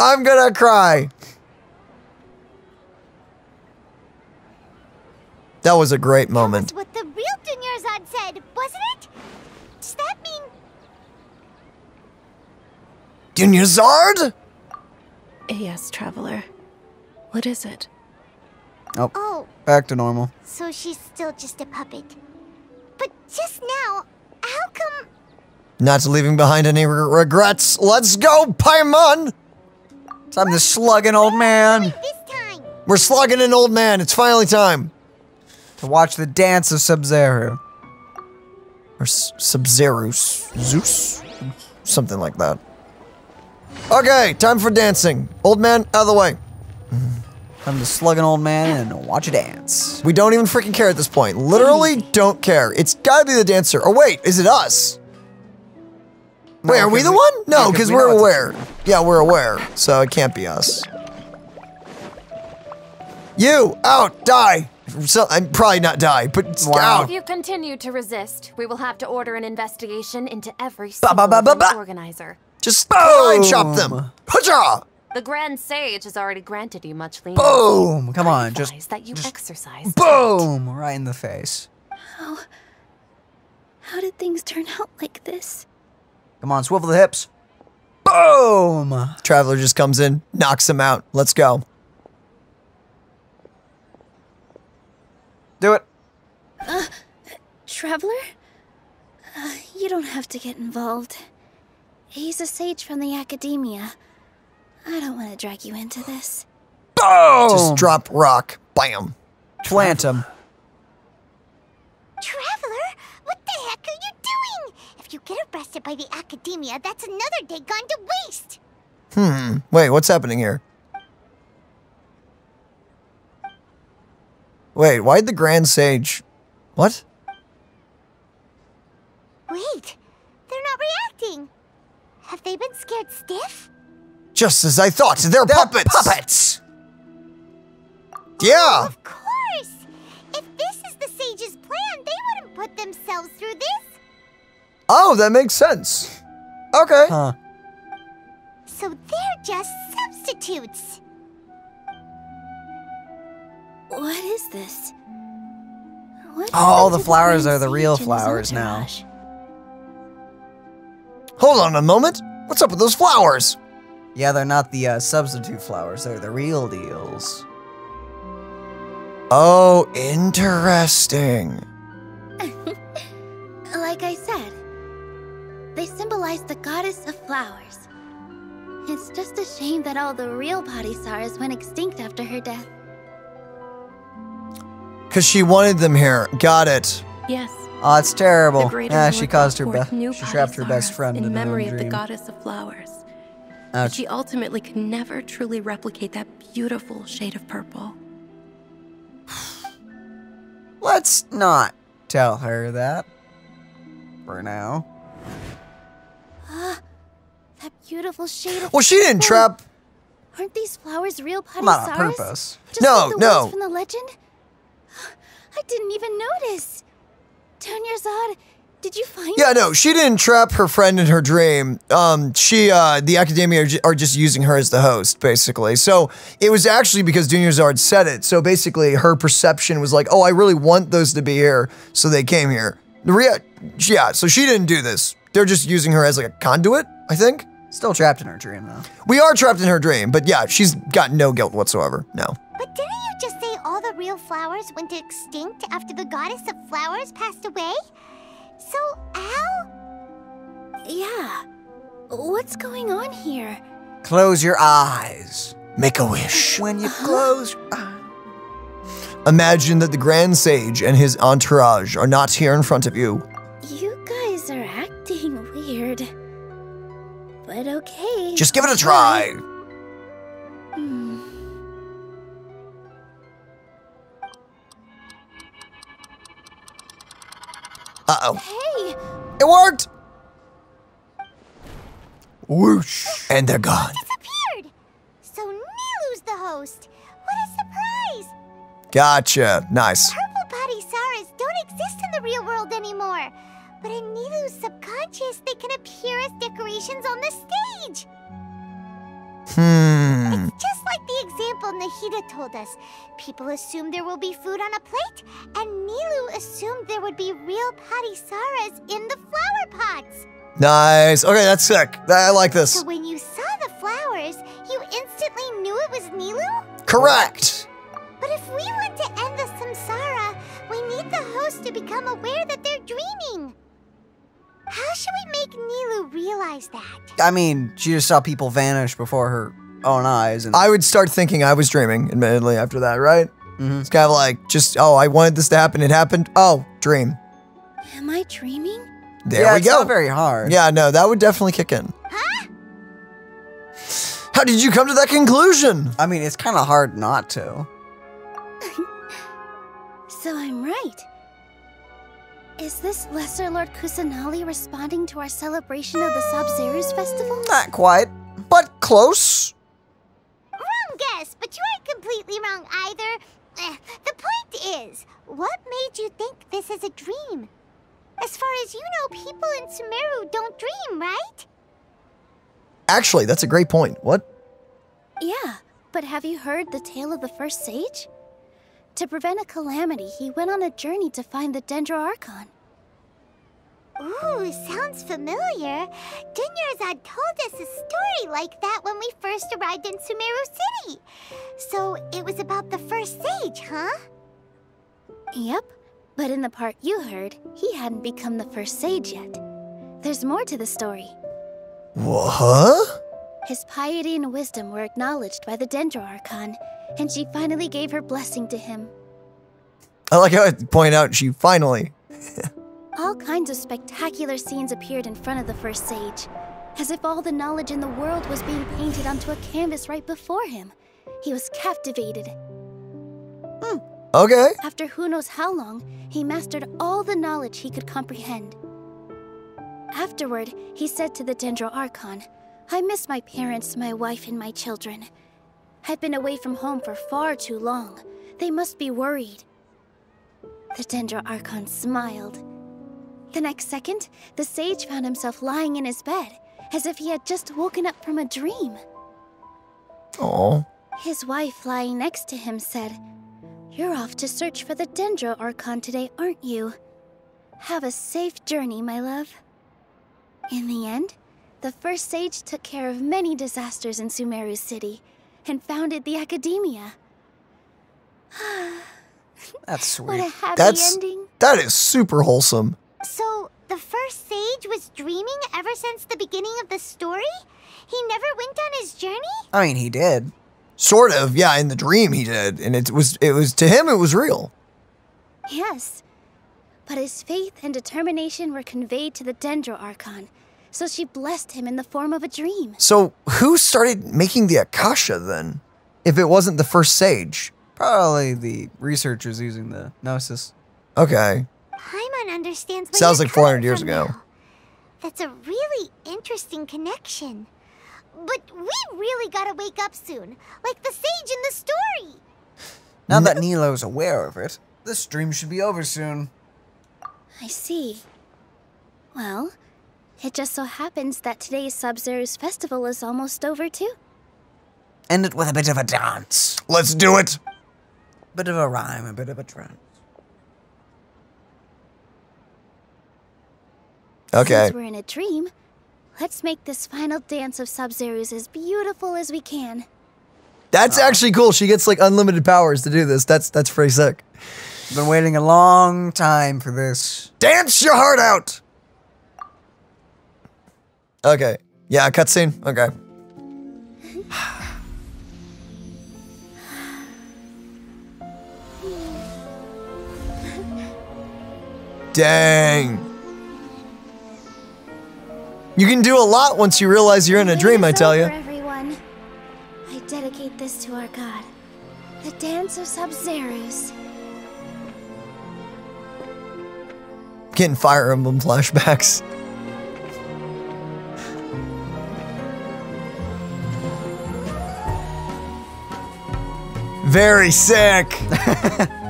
Speaker 2: I'm gonna cry. That was a great moment.
Speaker 1: That's what the real Dunyarzad said, wasn't it? Does that mean
Speaker 2: Dunyarzad?
Speaker 7: Yes, traveler. What is it?
Speaker 1: Oh, oh,
Speaker 3: Back to normal.
Speaker 1: so she's still just a puppet. But just now, how come
Speaker 2: Not leaving behind any re- regrets. Let's go, Paimon!
Speaker 3: Time to slug an old man
Speaker 1: this time?
Speaker 2: We're slugging an old man. It's finally time.
Speaker 3: to watch the dance of Sub-Zero.
Speaker 2: Or Sub-Zerus. Zeus? Something like that. Okay, time for dancing. Old man, out of the way.
Speaker 3: Time to slug an old man and watch a dance.
Speaker 2: We don't even freaking care at this point. Literally don't care. It's gotta be the dancer. Or wait, is it us? Wait, are we
Speaker 3: 'cause
Speaker 2: the
Speaker 3: we-
Speaker 2: one?
Speaker 3: yeah,
Speaker 2: No,
Speaker 3: 'cause
Speaker 2: because
Speaker 3: we
Speaker 2: we're
Speaker 3: know it's
Speaker 2: aware. Yeah, we're aware. So it can't be us. You, out, die. So, I'm probably not die, but
Speaker 3: Wow.
Speaker 12: If you continue to resist, we will have to order an investigation into every
Speaker 3: Ba,
Speaker 12: single
Speaker 3: ba, ba, ba,
Speaker 12: event
Speaker 3: ba.
Speaker 12: organizer.
Speaker 2: Just line chop them.
Speaker 3: Boom.
Speaker 2: Pacha!
Speaker 12: The Grand Sage has already granted you much leniency.
Speaker 3: Boom! Come on, just
Speaker 12: that you exercise.
Speaker 3: boom! Right in the face.
Speaker 13: How. How did things turn out like this?
Speaker 3: Come on, swivel the hips. Boom!
Speaker 2: Traveler just comes in, knocks him out. Let's go.
Speaker 3: Do it.
Speaker 13: Traveler? Uh, you don't have to get involved. He's a sage from the academia. I don't want to drag you into this.
Speaker 3: Boom!
Speaker 2: Just drop rock. Bam.
Speaker 3: Plant him.
Speaker 1: Traveler? What the heck are you doing? If you get arrested by the Academia, that's another day gone to waste!
Speaker 2: Hmm. Wait, what's happening here? Wait, why'd the Grand Sage. What?
Speaker 1: Wait, they're not reacting! Have they been scared stiff?
Speaker 2: Just as I thought, they're, puppets!
Speaker 3: Puppets!
Speaker 2: Yeah!
Speaker 1: Of course! If this is the Sage's plan, they wouldn't put themselves through this!
Speaker 2: Oh, that makes sense. Okay.
Speaker 3: Huh.
Speaker 1: So they're just substitutes!
Speaker 13: What is this? What
Speaker 3: Oh, the flowers are the real flowers now.
Speaker 2: Hold on a moment. What's up with those flowers?
Speaker 3: Yeah, they're not the uh, substitute flowers, they're the real deals.
Speaker 2: Oh, interesting.
Speaker 13: Like I said, they symbolize the goddess of flowers. It's just a shame that all the real Padisarahs went extinct after her death.
Speaker 2: Because she wanted them here. Got it.
Speaker 7: Yes.
Speaker 3: Oh, it's terrible. Yeah, she caused her best. She trapped her best friend in,
Speaker 7: in memory of the goddess of flowers. But she ultimately could never truly replicate that beautiful shade of purple.
Speaker 3: Let's not tell her that. For now.
Speaker 13: Ah, that beautiful shade of
Speaker 2: Well, she didn't trap.
Speaker 13: Aren't these flowers real Padisarahs?
Speaker 3: Not on purpose.
Speaker 13: Just
Speaker 2: No,
Speaker 13: like the
Speaker 2: no.
Speaker 13: ones from the legend? I didn't even notice. Dunyarzad, did you find
Speaker 2: Yeah, no, she didn't trap her friend in her dream. Um, she, uh, the academia are, ju- are just using her as the host, basically. So it was actually because Dunyarzad said it. So basically, her perception was like, oh, I really want those to be here, so they came here. The rea- yeah, so she didn't do this. They're just using her as like a conduit, I think.
Speaker 3: Still trapped in her dream, though.
Speaker 2: We are trapped in her dream, but yeah, she's got no guilt whatsoever. No.
Speaker 1: But didn't you just say all the real flowers went extinct after the goddess of flowers passed away? So, Al?
Speaker 13: Yeah. What's going on here?
Speaker 3: Close your eyes.
Speaker 2: Make a wish.
Speaker 3: When you uh-huh. close your eyes.
Speaker 2: Imagine that the Grand Sage and his entourage are not here in front of you.
Speaker 13: You guys are acting weird. But okay.
Speaker 2: Just give it a
Speaker 13: I'll
Speaker 2: try. Uh oh.
Speaker 13: Hey,
Speaker 2: It worked! Whoosh. And they're gone.
Speaker 1: Disappeared! So Nilou's the host! What a surprise!
Speaker 2: Gotcha. Nice.
Speaker 1: Purple Padisarahs don't exist in the real world anymore. But in Nilou's subconscious, they can appear as decorations on the stage.
Speaker 2: Hmm.
Speaker 1: It's just like the example Nahida told us. People assume there will be food on a plate, and Nilou assumed there would be real Padisarahs in the flower pots.
Speaker 2: Nice. Okay, that's sick. I like this.
Speaker 1: So when you saw the flowers, you instantly knew it was Nilou?
Speaker 2: Correct.
Speaker 1: But if we want to end the samsara, we need the host to become aware that they're dreaming. How should we make Nilou realize that?
Speaker 3: I mean, she just saw people vanish before her own eyes, and
Speaker 2: I would start thinking I was dreaming, admittedly, after that, right?
Speaker 3: Mhm.
Speaker 2: It's kind of like, just, oh, I wanted this to happen. It happened. Oh, dream.
Speaker 13: am I dreaming?
Speaker 2: There
Speaker 3: yeah,
Speaker 2: we
Speaker 3: it's
Speaker 2: go.
Speaker 3: Not very hard.
Speaker 2: Yeah, no, that would definitely kick in.
Speaker 1: Huh?
Speaker 2: How did you come to that conclusion?
Speaker 3: I mean, it's kind of hard not to.
Speaker 13: So I'm right. Is this Lesser Lord Kusanali responding to our celebration of the Sabzeruz festival?
Speaker 3: Not quite.
Speaker 2: But close.
Speaker 1: Guess, but you aren't completely wrong either. Eh, The point is, what made you think this is a dream? As far as you know, people in Sumeru don't dream, right?
Speaker 2: Actually, that's a great point. What?
Speaker 13: Yeah, but have you heard the tale of the first sage? To prevent a calamity, he went on a journey to find the Dendro Archon.
Speaker 1: Ooh, sounds familiar. Dunyarzad told us a story like that when we first arrived in Sumeru City. So it was about the first sage, huh?
Speaker 13: Yep, but in the part you heard, he hadn't become the first sage yet. There's more to the story.
Speaker 2: What?
Speaker 13: His piety and wisdom were acknowledged by the Dendro Archon, and she finally gave her blessing to him.
Speaker 2: I like how I point out she finally.
Speaker 13: All kinds of spectacular scenes appeared in front of the first sage, as if all the knowledge in the world was being painted onto a canvas right before him. He was captivated. Hmm.
Speaker 2: Okay.
Speaker 13: After who knows how long, he mastered all the knowledge he could comprehend. Afterward, he said to the Dendro Archon, I miss my parents, my wife, and my children. I've been away from home for far too long. They must be worried. The Dendro Archon smiled. The next second, the sage found himself lying in his bed, as if he had just woken up from a dream.
Speaker 2: Oh.
Speaker 13: His wife, lying next to him, said, You're off to search for the Dendro Archon today, aren't you? Have a safe journey, my love. In the end, the first sage took care of many disasters in Sumeru City and founded the Academia.
Speaker 3: That's
Speaker 13: What
Speaker 3: sweet.
Speaker 13: a happy
Speaker 2: That's
Speaker 13: ending.
Speaker 2: that is super wholesome.
Speaker 1: So, the first sage was dreaming ever since the beginning of the story? He never went on his journey?
Speaker 3: I mean, he did.
Speaker 2: Sort of, yeah. In the dream, he did, and it was it was to him it was real.
Speaker 13: Yes. But his faith and determination were conveyed to the Dendro Archon, so she blessed him in the form of a dream.
Speaker 2: So who started making the Akasha then? If it wasn't the first sage.
Speaker 3: Probably the researchers using the Gnosis.
Speaker 2: Okay.
Speaker 1: Paimon understands where
Speaker 2: Sounds like 400 years ago.
Speaker 1: now. That's a really interesting connection. But we really gotta wake up soon, like the sage in the story.
Speaker 3: Now that Nilou's aware of it, this dream should be over soon.
Speaker 13: I see. Well, it just so happens that today's Sabzeruz festival is almost over too.
Speaker 3: End it with a bit of a dance.
Speaker 2: Let's do it.
Speaker 3: Bit of a rhyme, a bit of a trance.
Speaker 2: Okay.
Speaker 13: Since we're in a dream, let's make this final dance of Sabzeruz as beautiful as we can.
Speaker 2: That's actually cool. She gets like unlimited powers to do this. That's that's pretty sick.
Speaker 3: Been waiting a long time for this.
Speaker 2: Dance your heart out. Okay. Yeah, cutscene. Okay. Dang. You can do a lot once you realize you're in a dream, I tell you.
Speaker 13: everyone, I dedicate this to our god, the dance of Sabzeruz.
Speaker 2: Getting Fire Emblem flashbacks. Very sick.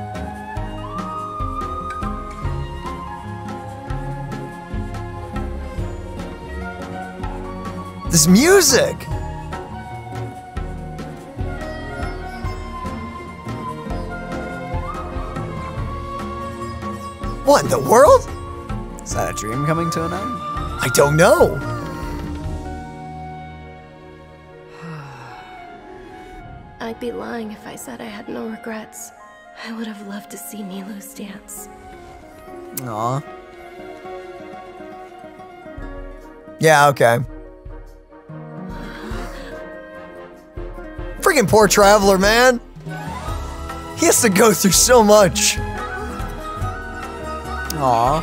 Speaker 2: this music. What in the world?
Speaker 3: Is that a dream coming to an end?
Speaker 2: I don't know.
Speaker 7: I'd be lying if I said I had no regrets. I would have loved to see Nilou's dance.
Speaker 3: Aw.
Speaker 2: Yeah, okay. Freaking poor traveler, man. He has to go through so much.
Speaker 3: Aw.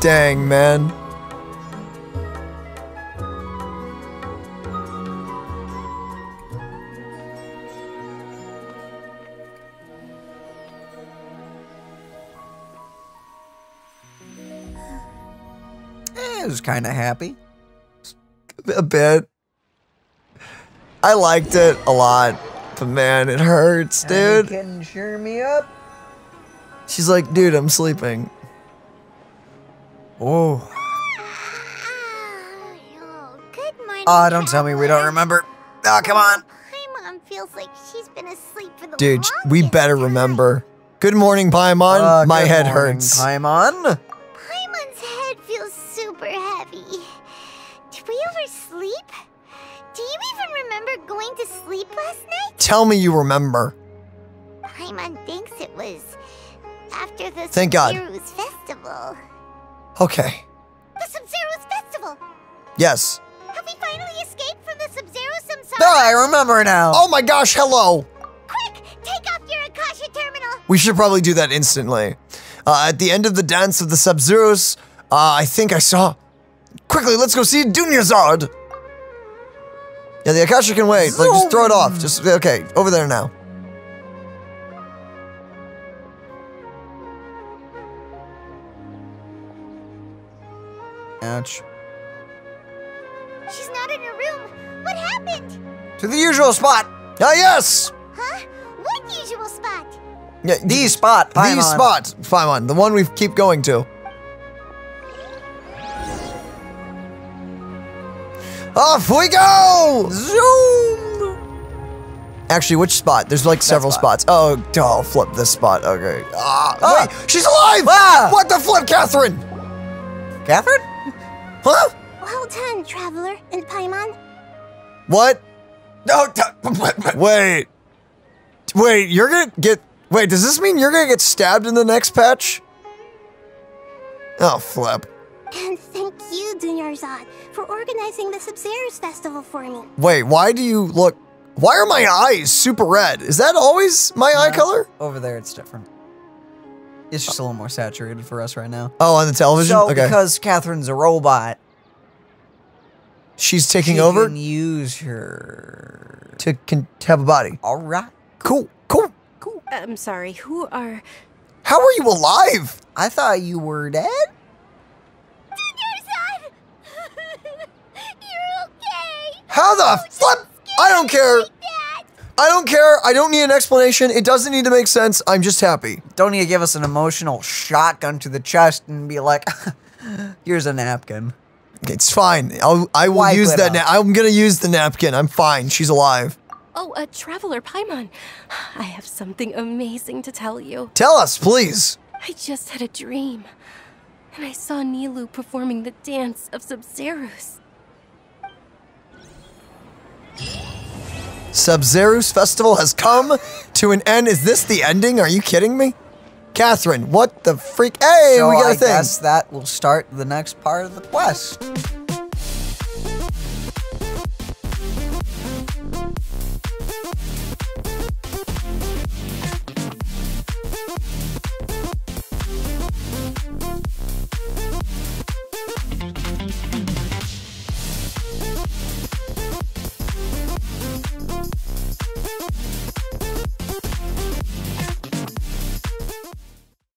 Speaker 2: Dang, man.
Speaker 3: Kind of happy.
Speaker 2: A bit. I liked it a lot, but man, it hurts, dude.
Speaker 3: Can cheer me up.
Speaker 2: She's like, dude, I'm sleeping.
Speaker 3: Oh.
Speaker 1: Oh, good morning.
Speaker 3: Don't tell me we don't remember. Oh, come on.
Speaker 1: Paimon feels like she's been asleep for the
Speaker 2: Dude, we better remember. Good morning, Paimon.
Speaker 3: Uh,
Speaker 2: My
Speaker 3: good
Speaker 2: head
Speaker 3: morning,
Speaker 2: hurts.
Speaker 3: Paimon.
Speaker 1: To sleep last night?
Speaker 2: Tell me you remember.
Speaker 1: Paimon thinks it was after the
Speaker 2: Thank God.
Speaker 1: Sabzeruz festival.
Speaker 2: Okay.
Speaker 1: The Sabzeruz festival!
Speaker 2: Yes.
Speaker 1: Have we finally escaped from the Sub-Zero some
Speaker 3: No, I remember now.
Speaker 2: Oh my gosh, hello.
Speaker 1: Quick, take off your Akasha terminal.
Speaker 2: We should probably do that instantly. Uh, at the end of the dance of the Sabzeruz, uh, I think I saw... Quickly, let's go see Dunyarzad! Yeah, the Akasha can wait. Like, just throw it off. Just, okay, over there now.
Speaker 3: Ouch.
Speaker 1: She's not in her room. What happened?
Speaker 3: To the usual spot.
Speaker 2: Ah, yes!
Speaker 1: Huh? What usual spot?
Speaker 2: Yeah,
Speaker 3: The spot.
Speaker 2: the
Speaker 3: Paimon.
Speaker 2: spot. Paimon, the one we keep going to. Off we go!
Speaker 3: Zoom.
Speaker 2: Actually, which spot? There's like several
Speaker 3: spot.
Speaker 2: spots. Oh, oh, flip this spot. Okay. Ah,
Speaker 3: Ah.
Speaker 2: wait, she's alive!
Speaker 3: Ah.
Speaker 2: What the flip, Catherine?
Speaker 3: Catherine?
Speaker 2: Huh?
Speaker 1: Well done, Traveler and Paimon.
Speaker 2: What?
Speaker 3: No.
Speaker 2: Wait. Wait, you're gonna get. Wait, does this mean you're gonna get stabbed in the next patch? Oh, flip.
Speaker 1: And thank you, Dunyarzad, for organizing the Sabzeruz Festival for me.
Speaker 2: Wait, why do you look. Why are my eyes super red? Is that always my eye color?
Speaker 3: Over there, it's different. It's just a little more saturated for us right now.
Speaker 2: Oh, on the television?
Speaker 3: So,
Speaker 2: okay.
Speaker 3: because Catherine's a robot,
Speaker 2: She's taking
Speaker 3: she
Speaker 2: over
Speaker 3: can use her.
Speaker 2: to can have a body.
Speaker 3: All right.
Speaker 2: Cool, cool, cool.
Speaker 7: I'm sorry, who are.
Speaker 2: How are you alive?
Speaker 3: I thought you were dead.
Speaker 1: Dunyarzad! You're okay!
Speaker 2: How the flip? I don't care. I don't care. I don't need an explanation. It doesn't need to make sense. I'm just happy.
Speaker 3: Don't need to give us an emotional shotgun to the chest and be like, "Here's a napkin."
Speaker 2: It's fine. I'll, I will
Speaker 3: Wipe
Speaker 2: use that. Na- I'm gonna use the napkin. I'm fine. She's alive.
Speaker 7: Oh, a traveler, Paimon. I have something amazing to tell you.
Speaker 2: Tell us, please.
Speaker 7: I just had a dream, and I saw Nilou performing the dance of Sabzeruz.
Speaker 2: Sabzeruz Festival has come to an end. Is this the ending? Are you kidding me? Catherine, what the freak? Hey,
Speaker 3: so
Speaker 2: we got a
Speaker 3: I
Speaker 2: thing.
Speaker 3: guess that will start the next part of the quest.